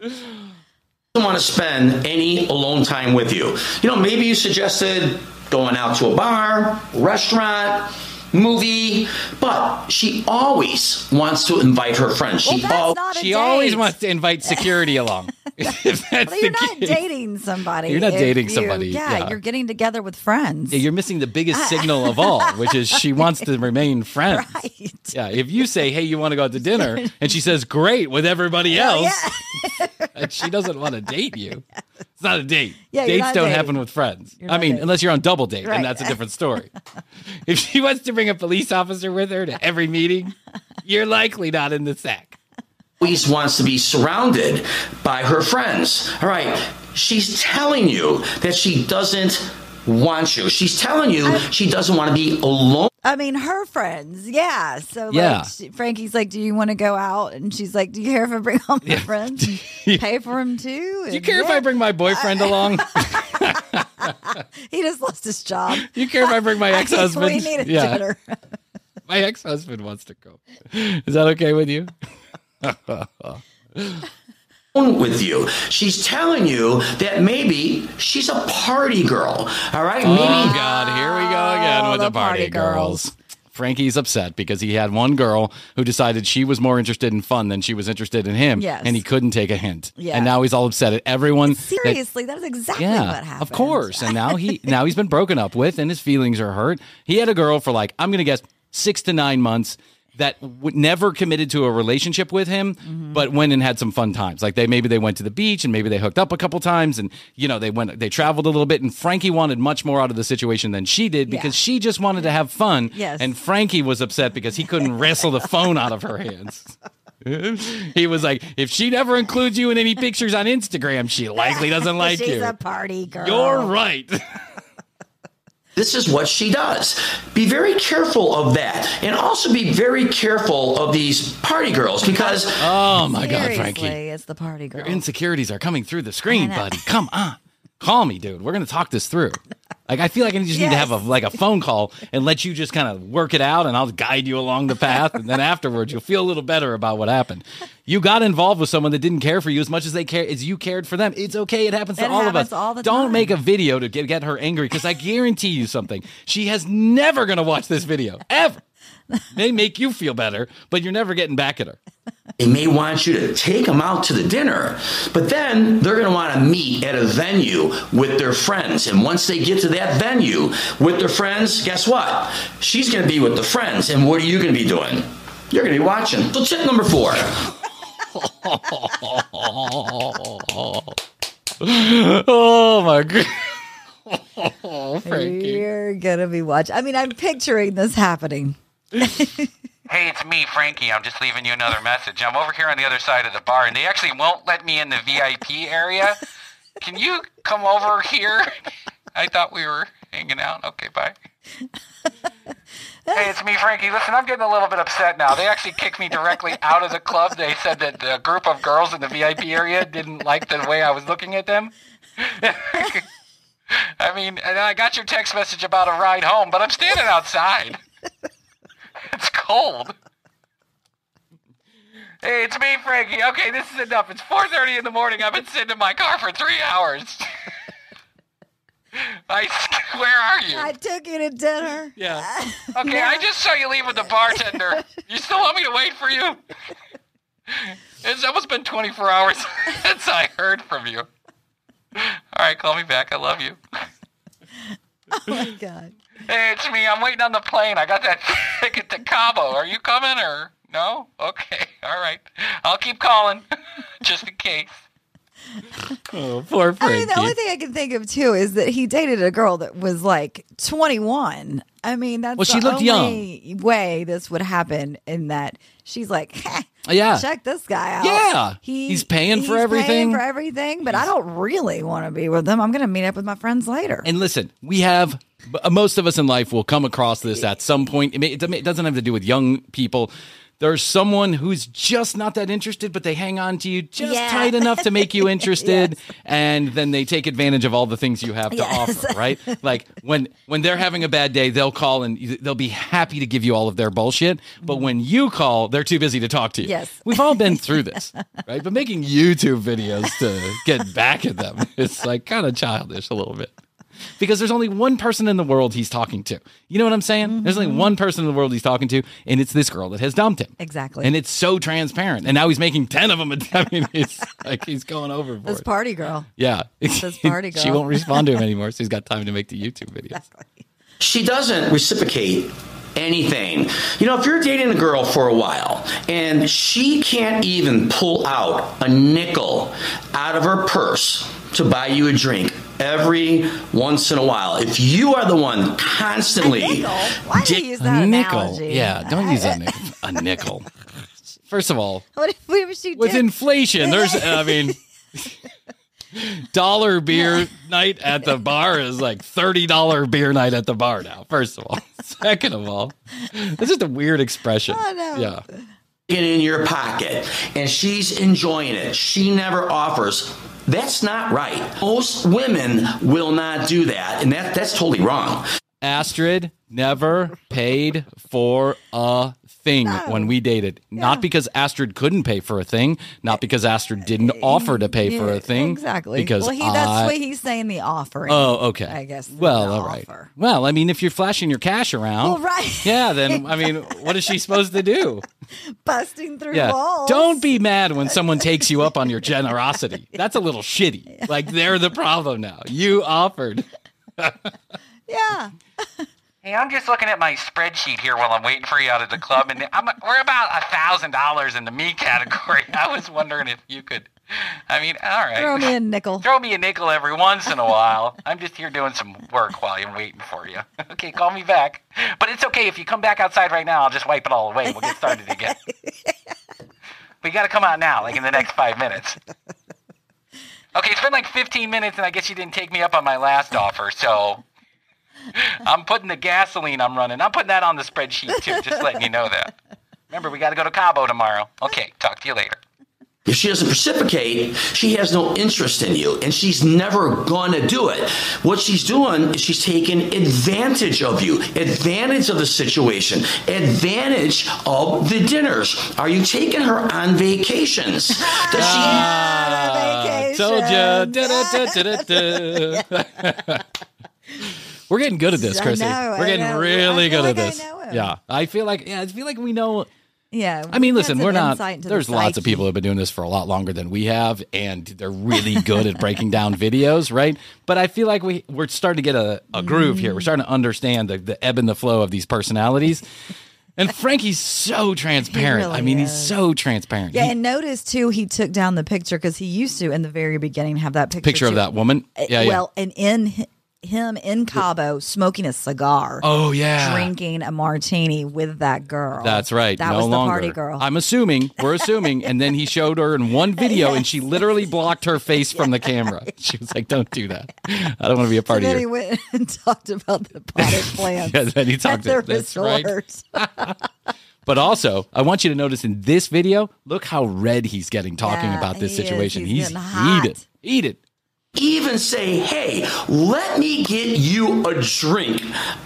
Don't want to spend any alone time with you. You know, maybe you suggested going out to a bar, restaurant, movie, but she always wants to invite her friends. well, She that's al- not a She always wants to invite security along. if that's Well, you're not case. dating somebody. You're not dating you- somebody, Yeah, yeah. you're getting together with friends. Yeah, you're missing the biggest signal of all, which is she wants to remain friends. right. Yeah, if you say, "Hey, you want to go out to dinner," and she says, "Great," with everybody oh, else, and she doesn't want to date you, it's not a date. Yeah, Dates don't dating. happen with friends. I mean, dating. unless you're on double date, Right. and that's a different story. if she wants to bring a police officer with her to every meeting, you're likely not in the sack. always wants to be surrounded by her friends. All right, she's telling you that she doesn't want you. She's telling you she doesn't want to be alone. I mean, her friends. Yeah. So, like, Yeah. she- Frankie's like, Do you want to go out? And she's like, Do you care if I bring all my friends? Pay for them too? Do you care if I bring my boyfriend along? he just lost his job. You care if I bring my ex-husband? We need a Yeah. dinner. My ex-husband wants to go. Is that okay with you? With you. She's telling you that maybe she's a party girl. All right? Oh, maybe Oh God, here we go again with oh, the the party, party girls. girls. Frankie's upset because he had one girl who decided she was more interested in fun than she was interested in him, Yes. and he couldn't take a hint. Yeah. And now he's all upset at everyone. that- Seriously, that is exactly yeah, what happened. of course. And now he now he's been broken up with, and his feelings are hurt. He had a girl for like I'm gonna guess six to nine months that w- never committed to a relationship with him, Mm-hmm. but went and had some fun times. Like they maybe they went to the beach and maybe they hooked up a couple times, and you know they went they traveled a little bit. And Frankie wanted much more out of the situation than she did because she just wanted to have fun. Yes. And Frankie was upset because he couldn't wrestle the phone out of her hands. he was like, if she never includes you in any pictures on Instagram, she likely doesn't like She's you. a party girl. You're right. This is what she does. Be very careful of that. And also be very careful of these party girls because Oh my God, Seriously, Frankie. it's the party girl. Your insecurities are coming through the screen, buddy. Come on. Call me, dude. We're gonna talk this through. Like I feel like I just need to have a like a phone call and let you just kind of work it out, and I'll guide you along the path, and then afterwards you'll feel a little better about what happened. You got involved with someone that didn't care for you as much as they care as you cared for them. It's okay. It happens to It all of us. all the Don't time. make a video to get get her angry because I guarantee you something. She has never gonna watch this video ever. May make you feel better, but you're never getting back at her. They may want you to take them out to the dinner, but then they're going to want to meet at a venue with their friends. And once they get to that venue with their friends, guess what? She's going to be with the friends. And what are you going to be doing? You're going to be watching. So, tip number four. Oh my god. Oh, Frankie. You're gonna be watching. I mean, I'm picturing this happening. Hey, it's me, Frankie. I'm just leaving you another message. I'm over here on the other side of the bar, and they actually won't let me in the VIP area. Can you come over here? I thought we were hanging out. Okay, bye. Hey, it's me, Frankie. Listen, I'm getting a little bit upset now. They actually kicked me directly out of the club. They said that the group of girls in the VIP area didn't like the way I was looking at them. I mean, and I got your text message about a ride home, but I'm standing outside. It's cold. Hey, it's me, Frankie. Okay, this is enough. It's 4:30 in the morning. I've been sitting in my car for three hours. I, where are you? I took you to dinner. Yeah. Okay, I just saw you leave with the bartender. You still want me to wait for you? It's almost been 24 hours since I heard from you. All right, call me back. I love you. Oh my god. Hey, it's me. I'm waiting on the plane. I got that ticket to Cabo. Are you coming or no? Okay. All right. I'll keep calling just in case. Oh, poor Frankie. I mean, the only thing I can think of too is that he dated a girl that was like 21. I mean, that's Well, she the looked only way this would happen. In that she's like, "Heh, Yeah. check this guy out. Yeah. he, He's paying for everything. Paying for everything, but I don't really want to be with him. I'm going to meet up with my friends later. And listen, we have Uh, most of us in life will come across this at some point. It, doesn't have to do with young people. There's someone who's just not that interested, but they hang on to you just Yeah. tight enough to make you interested, and then they take advantage of all the things you have to Yes. offer. Right? Like when when they're having a bad day, they'll call and they'll be happy to give you all of their bullshit. But mm-hmm. when you call, they're too busy to talk to you. Yes. We've all been through this, right? But making YouTube videos to get back at them, it's like kind of childish a little bit because there's only one person in the world he's talking to. You know what I'm saying? There's only mm-hmm. one person in the world he's talking to, and it's this girl that has dumped him. Exactly. And it's so transparent. And now he's making 10 of them. I mean, it's like he's going overboard. this party girl. yeah. This party girl. she won't respond to him anymore, so he's got time to make the YouTube videos. she doesn't reciprocate anything. You know, if you're dating a girl for a while and she can't even pull out a nickel out of her purse to buy you a drink every once in a while, if you are the one constantly A nickel? Why do you use that nickel. analogy? Yeah, don't use a nickel. A nickel. First of all, What if, what if she with did? inflation, there's, I mean, dollar beer night at the bar is like $30 beer night at the bar now, first of all. Second of all, it's just a weird expression. Oh, I know. Yeah. It in your pocket and she's enjoying it. She never offers. That's not right. Most women will not do that, and that, that's totally wrong. Astrid never paid for a thing when we dated. Not because Astrid couldn't pay for a thing, not eh, because Astrid didn't eh, offer to pay for a thing. Exactly. Because well, he, that's I- what he's saying. The offering. Oh, okay. I guess. Well, all right. offer. Well, I mean, if you're flashing your cash around, Well, right. yeah, then I mean, what is she supposed to do? Busting through Yeah. walls. Don't be mad when someone takes you up on your generosity. That's a little shitty. Like they're the problem now. You offered. Yeah. Hey, I'm just looking at my spreadsheet here while I'm waiting for you out of the club, and I'm, we're about a thousand dollars in the me category. I was wondering if you could. I mean, all right. Throw me a nickel. Throw me a nickel every once in a while. I'm just here doing some work while I'm waiting for you. Okay, call me back. But it's okay if you come back outside right now. I'll just wipe it all away. We'll get started again. We got to come out now, like in the next five minutes. Okay, it's been like 15 minutes, and I guess you didn't take me up on my last offer, so I'm putting the gasoline I'm running. I'm putting that on the spreadsheet too. Just letting you know that. Remember, we got to go to Cabo tomorrow. Okay, talk to you later. If she doesn't reciprocate, she has no interest in you, and she's never gonna do it. What she's doing is she's taking advantage of you, advantage of the situation, advantage of the dinners. Are you taking her on vacations? Does she? Ah, told you. We're getting good at this, I Krissy. know, We're I getting really good like at this. him. Yeah, I feel like yeah, I feel like we know. Yeah. I mean, listen, we're not. into the There's lots of people who have been doing this for a lot longer than we have, and they're really good at breaking down videos, right? But I feel like we we're starting to get a, a groove here. We're Mm. starting to understand the, the ebb and the flow of these personalities. And Frankie's so transparent. I really mean, he's so transparent. Yeah, He- and notice too, he took down the picture because he used to in the very beginning have that picture. picture of that woman. Uh, Yeah, yeah. Well, and in him in Cabo smoking a cigar. Oh, yeah. drinking a martini with that girl. That's right. That no was the longer. party girl. I'm assuming. We're assuming. And then he showed her in one video, and she literally blocked her face from the camera. She was like, "Don't do that. I don't want to be a so part then of he went and talked about the potted plants. Yeah, then he at talked. their That's right. But also, I want you to notice in this video, look how red he's getting talking Yeah, about this he is. situation. He's He's, getting hot. Eat it, eat it. even say, hey, let me get you a drink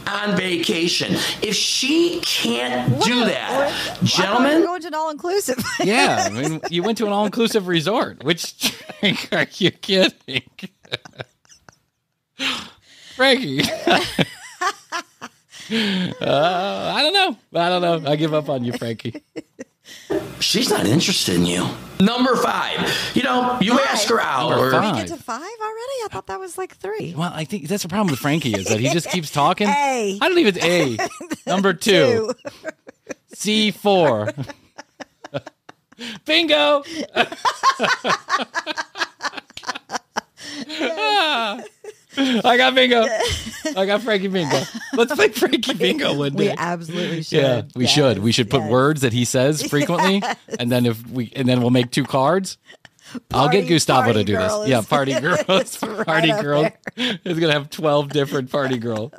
on vacation. If she can't do that, We're gentlemen, going to an all inclusive. Yeah, I mean, you went to an all-inclusive resort. Which drink are you kidding, Frankie? uh, I don't know. I don't know. I give up on you, Frankie. She's not interested in you. Number five, you know, you ask her out. Number or- five. we get to five already? I thought that was like three. Well, I think that's the problem with Frankie is that he just keeps talking. A. I don't even A. Number two, C four. Bingo. I got bingo. I got Frankie bingo. Let's play Frankie bingo one We absolutely should. Yeah, we should. We should put yes. words that he says frequently, and then if we and then we'll make two cards. I'll get Gustavo to do girl this. Yeah, party girl. it's right party up girl there. is gonna have twelve different party girl.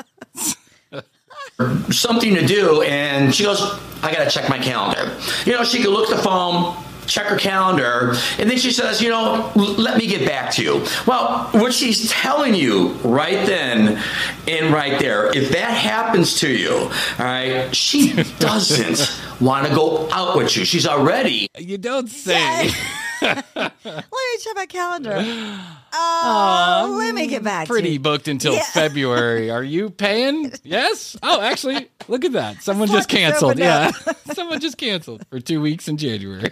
something to do, and she goes, I gotta check my calendar. You know, she could look the phone, check her calendar, and then she says, you know, let me get back to you. Well, what she's telling you right then and right there, if that happens to you, all right, she doesn't want to go out with you. She's already You don't say. Let me check my calendar. Oh, let me get back. to Pretty you. booked until Yeah. February. Are you paying? Yes. Oh, actually, look at that. Someone just canceled. Yeah, someone just canceled for two weeks in January.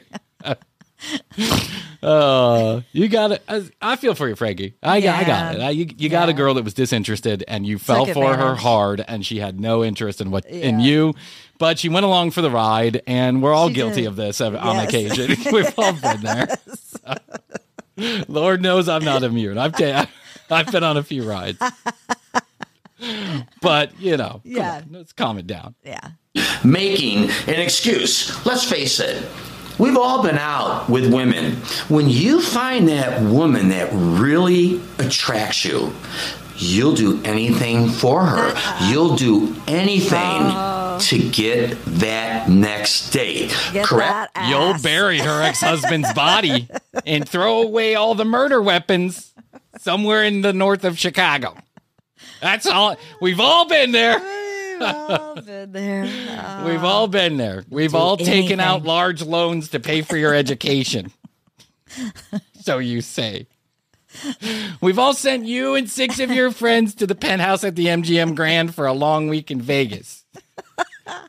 Oh, you got it. I, I feel for you, Frankie. I, got I got it. I, you you got a girl that was disinterested, and you fell Took for her hard, and she had no interest in what in you. But she went along for the ride, and we're all She guilty did. of this on Yes. occasion. We've all been there. Lord knows I'm not immune. I've ta- I've been on a few rides, but you know, Yeah. on, let's calm it down. Yeah. making an excuse. Let's face it. We've all been out with women. When you find that woman that really attracts you, you'll do anything for her. Uh-huh. You'll do anything oh. to get that next date. Get correct? You'll ass. bury her ex husband's body and throw away all the murder weapons somewhere in the north of Chicago. That's all. We've all been there. We've all been there. We've all been there. We've all taken out large loans to pay for your education. so you say. We've all sent you and six of your friends to the penthouse at the MGM Grand for a long week in Vegas.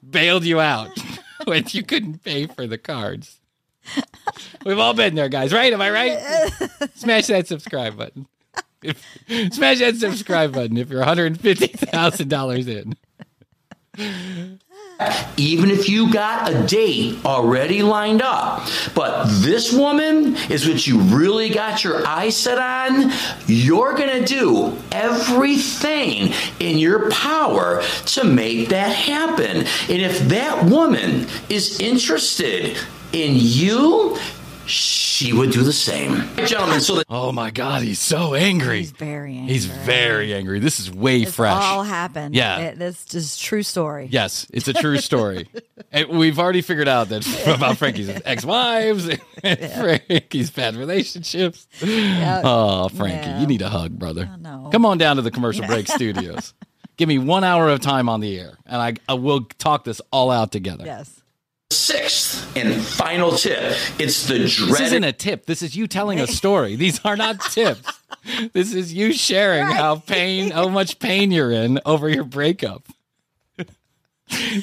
Bailed you out when you couldn't pay for the cards. We've all been there, guys, right? Am I right? Smash that subscribe button. If, smash that subscribe button if you're $150,000 in. Even if you got a date already lined up. But this woman is what you really got your eyes set on. You're going to do everything in your power to make that happen. And if that woman is interested in you, she would do the same. Gentlemen, so the Oh my God, he's so angry. He's very angry. He's very angry. This is way This fresh. all happened. Yeah. It, this is true story. Yes, it's a true story. and we've already figured out that about Frankie's ex-wives, and Frankie's bad relationships. Oh, Frankie, Yeah. you need a hug, brother. know. Come on down to the commercial break studios. Give me one hour of time on the air, and I, I will talk this all out together. Yes. Sixth and final tip it's the This isn't a tip. This is you telling a story. These are not tips. This is you sharing how pain, how much pain you're in over your breakup.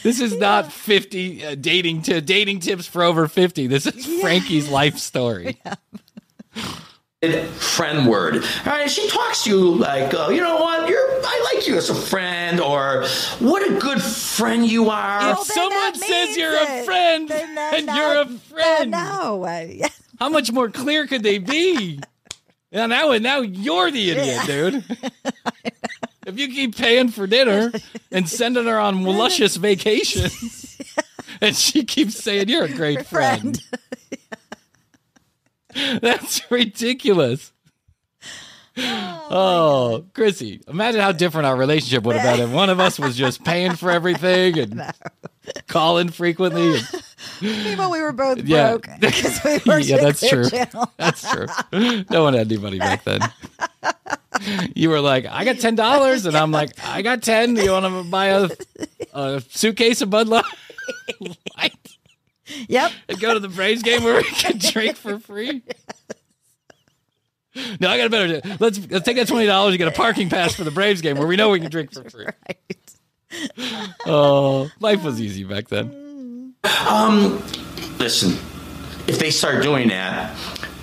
This is not 50 uh, dating to dating tips for over 50. This is Frankie's life story. friend word. All right, she talks to you like, uh, you know what, you're, I like you as a friend, or what a good friend you are. Well, then someone says you're a friend Then that- and you're a friend, No. how much more clear could they be? And now, now you're the idiot, dude. if you keep paying for dinner and sending her on luscious vacations, and she keeps saying you're a great friend, that's ridiculous. Oh, oh Krissy, imagine how different our relationship would have been if one of us was just paying for everything and calling frequently. And, People, we were both Yeah. broke because we worked Yeah, that's true. Channel. That's true. No one had any money back then. You were like, I got ten dollars, and I'm like, I got ten. You want to buy a, a suitcase of Bud Light? What? Yep. and go to the Braves game where we can drink for free? No, I got a better. Let's let's take that twenty dollars and get a parking pass for the Braves game where we know we can drink for free. Oh, life was easy back then. Um, listen, if they start doing that,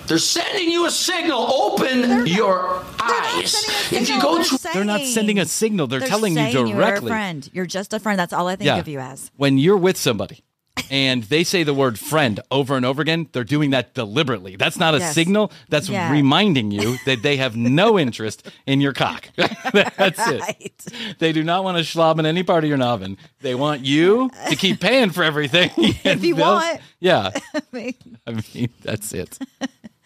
they're sending you a signal. Open your eyes. If you go to They're not sending a signal. They're, They're telling you saying You're a directly. friend. You're just a friend. That's all I think of you as. When you're with somebody and they say the word friend over and over again, they're doing that deliberately. That's not a Yes. signal. That's Yeah. reminding you that they have no interest in your cock. That's it. They do not want to slob in any part of your noggin. They want you to keep paying for everything. If you want. Yeah. I mean, I mean, that's it.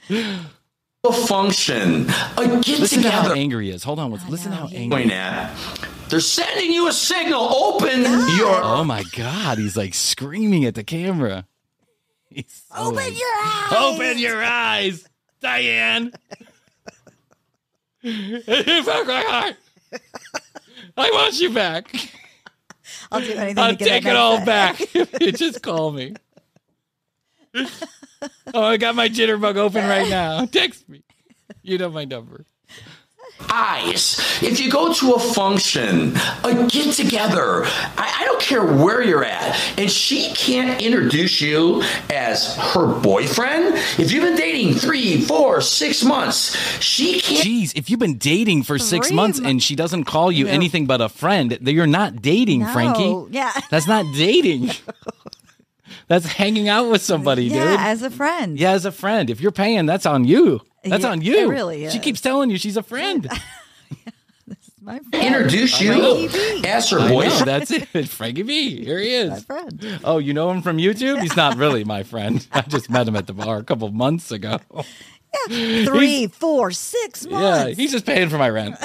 a function, a uh, get Listen to how angry he is. Hold on. Listen to how angry. doing that, they're sending you a signal. Open your Oh my God. He's like screaming at the camera. He's so open angry. your eyes. Open your eyes, Diane. you my heart. I want you back. I'll do anything I'll to get take it all next back if you just call me. oh, I got my jitterbug open right now. Text me. You know my number. Eyes. If you go to a function, a get together, I, I don't care where you're at, and she can't introduce you as her boyfriend, if you've been dating three, four, six months, she can't. Jeez, if you've been dating for six Three months and she doesn't call you No. anything but a friend, then you're not dating, No, Frankie. yeah. That's not dating. That's hanging out with somebody, Yeah, dude. as a friend. Yeah, as a friend. If you're paying, that's on you. That's Yeah, on you. it really She keeps telling you she's a friend. My friend. Introduce you as her I know, boyfriend. that's it. Frankie B. Here he is. My is. friend. Oh, you know him from YouTube? He's not really my friend. I just met him at the bar a couple months ago. Three, four, six Yeah, months. Yeah, he's just paying for my rent.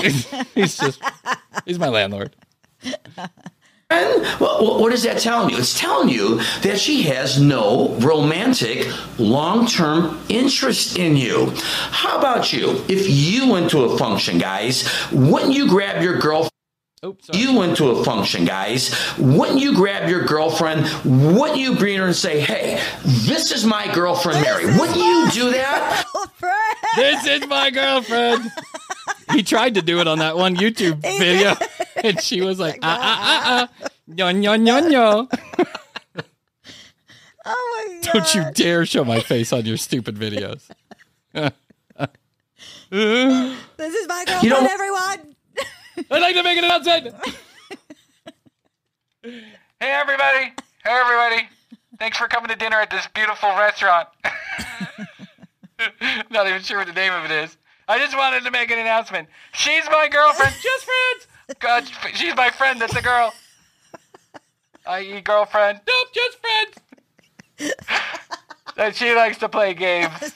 he's just he's my landlord. And well, what is that telling you? It's telling you that she has no romantic long term interest in you. How about you? If you went to a function, guys, wouldn't you grab your girlfriend? Oops, You went to a function, guys. Wouldn't you grab your girlfriend? Wouldn't you bring her and say, hey, this is my girlfriend, Mary? Wouldn't you do that? This is my girlfriend. he tried to do it on that one YouTube video, and she was like, ah, ah, ah, ah. No, no, no, no. Oh my god. Don't you dare show my face on your stupid videos. This is my girlfriend, You know- everyone. I'd like to make an announcement. Hey, everybody. Hey, everybody. Thanks for coming to dinner at this beautiful restaurant. Not even sure what the name of it is. I just wanted to make an announcement. She's my girlfriend. Just friends. God, she's my friend. That's a girl. I.e., girlfriend. Nope, just friends. and she likes to play games.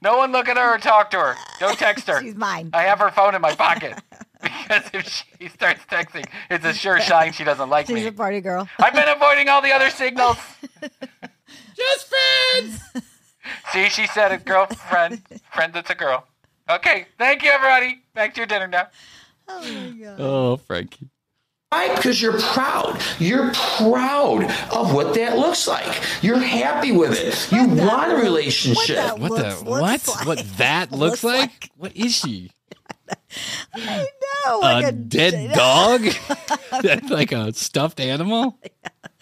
No one look at her or talk to her. Don't text her. She's mine. I have her phone in my pocket. Because if she starts texting, it's a sure sign she doesn't like She's me. She's a party girl. I've been avoiding all the other signals. Just friends. See, she said a girlfriend. Friend that's a girl. Okay, thank you, everybody. Back to your dinner now. Oh my god. Oh, Frankie. Right? Because you're proud. You're proud of what that looks like. You're happy with it. You that want a look- relationship. that What looks- the looks what? like- What that looks, looks like? like. What is she? No, like a, a, dead dog? That's like a stuffed animal?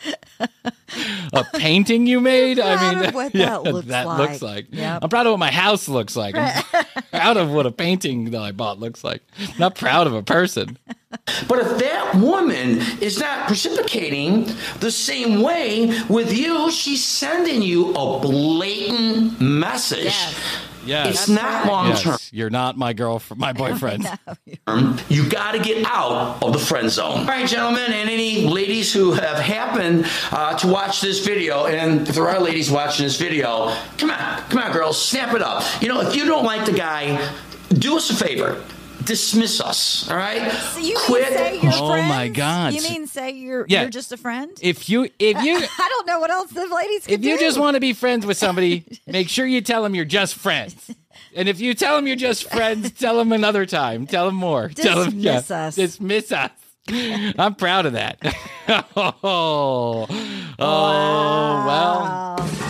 a painting you made? I mean, of what yeah, that looks that like. looks like. Yep. I'm proud of what my house looks like. I'm proud of what a painting that I bought looks like. Not proud of a person. But if that woman is not reciprocating the same way with you, she's sending you a blatant message. Yes. Yes. It's not long term. Yes, you're not my girlfriend, my boyfriend. You got to get out of the friend zone. All right, gentlemen, and any ladies who have happened uh, to watch this video, and if there are ladies watching this video, come on, come on, girls, snap it up. You know, if you don't like the guy, do us a favor. Dismiss us, all right? So you Quit. mean say you're Oh friends? my God. You mean say you're Yeah. you're just a friend? If you if you I don't know what else the ladies can if you do. just want to be friends with somebody, make sure you tell them you're just friends. And if you tell them you're just friends, tell them another time. Tell them more. tell them, Dismiss us. Dismiss us. I'm proud of that. oh, oh well.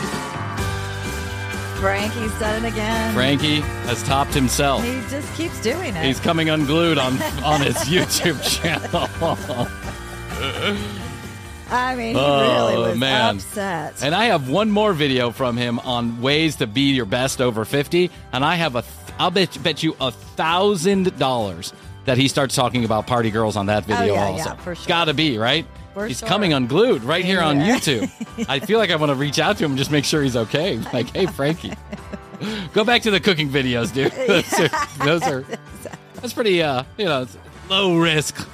Frankie's done it again. Frankie has topped himself. He just keeps doing it. He's coming unglued on on his YouTube channel. I mean, he Oh, really was man. upset. And I have one more video from him on ways to be your best over 50. And I have a, th- I'll bet, bet you a thousand dollars that he starts talking about party girls on that video Oh, yeah, also. yeah, for sure. Gotta be, right? For he's sure. coming unglued right here on YouTube. I feel like I want to reach out to him and just make sure he's okay. Like, hey, Frankie, go back to the cooking videos, dude. those, are, those are, that's pretty, uh, you know, low risk.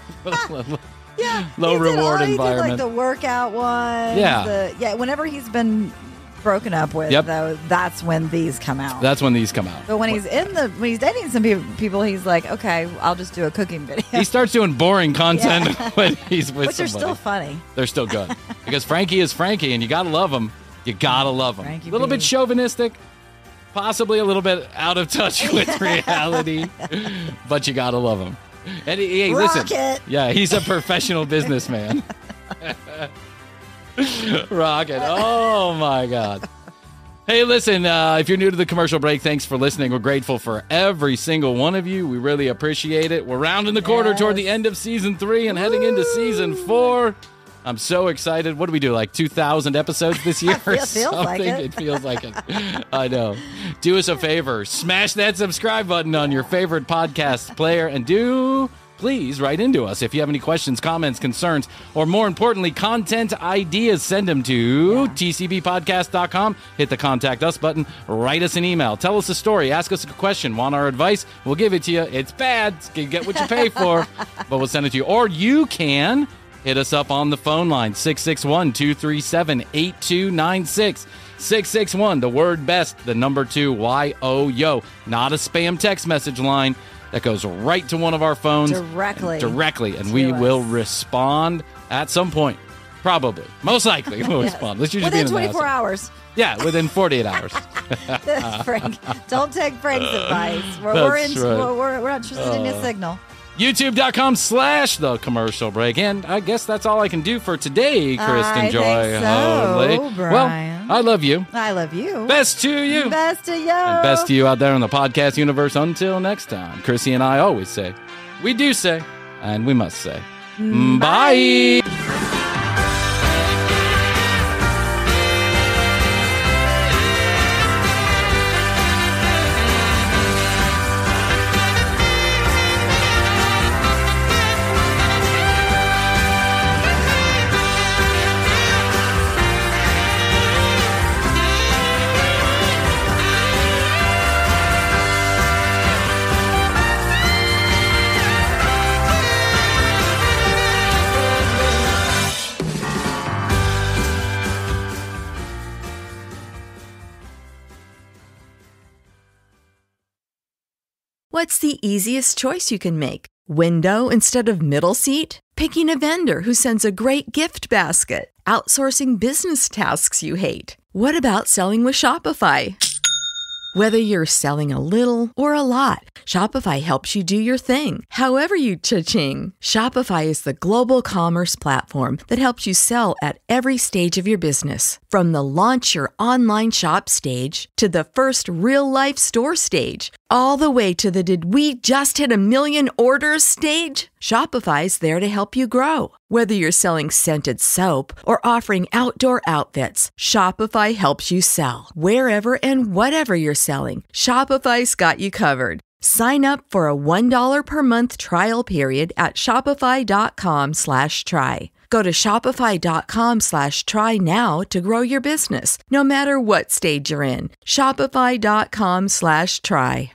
yeah, low did all- reward he did, like the workout one. Yeah. the, yeah. Whenever he's been broken up with, Yep. though, that's when these come out. That's when these come out. but when he's in the when he's dating some peop- people, he's like, okay, I'll just do a cooking video, He starts doing boring content Yeah. when he's with which are still funny. They're still good because Frankie is Frankie, and you gotta love him. You gotta love him. Frankie a little B. bit chauvinistic, possibly a little bit out of touch with reality, but you gotta love him. And he, hey, listen, yeah, he's a professional businessman. Rocket. Oh my God. Hey, listen, uh, if you're new to the commercial break, thanks for listening. We're grateful for every single one of you. We really appreciate it. We're rounding the corner toward the end of season three and heading into season four. I'm so excited. What do we do? Like 2,000 episodes this year or It feels like something? it. feels like it. I know. Do us a favor smash that subscribe button on your favorite podcast player and do please write into us if you have any questions, comments, concerns, or more importantly, content ideas. Send them to tcbpodcast.com. Hit the contact us button. Write us an email. Tell us a story. Ask us a question. Want our advice? We'll give it to you. It's bad. You get what you pay for, but we'll send it to you. Or you can hit us up on the phone line 661 237 8296. 661, the word best, the number two, Y O Yo. Not a spam text message line that goes right to one of our phones Directly directly and we us. will respond at some point. Probably. Most likely we'll respond. Let's usually Within in an 24 hours. Yeah, within 48 hours. Frank, don't take Frank's advice. We're, we're, in, right. we're, we're, not interested in your Uh, signal. YouTube.com slash the commercial break. And I guess that's all I can do for today, Kristen I Joy. think so. Bryan. Well, I love you. I love you. Best to you. Best to you. And best to you out there in the podcast universe. Until next time, Krissy and I always say, we do say, and we must say, Mm, bye. What's the easiest choice you can make? Window instead of middle seat? Picking a vendor who sends a great gift basket? Outsourcing business tasks you hate? What about selling with Shopify? Whether you're selling a little or a lot, Shopify helps you do your thing, however you cha-ching. Shopify is the global commerce platform that helps you sell at every stage of your business. From the launch your online shop stage to the first real life store stage, all the way to the did we just hit a million orders stage? Shopify's there to help you grow. Whether you're selling scented soap or offering outdoor outfits, Shopify helps you sell. Wherever and whatever you're selling, Shopify's got you covered. Sign up for a $1 per month trial period at shopify.com slash try. Go to shopify.com slash try now to grow your business, no matter what stage you're in. Shopify.com slash try.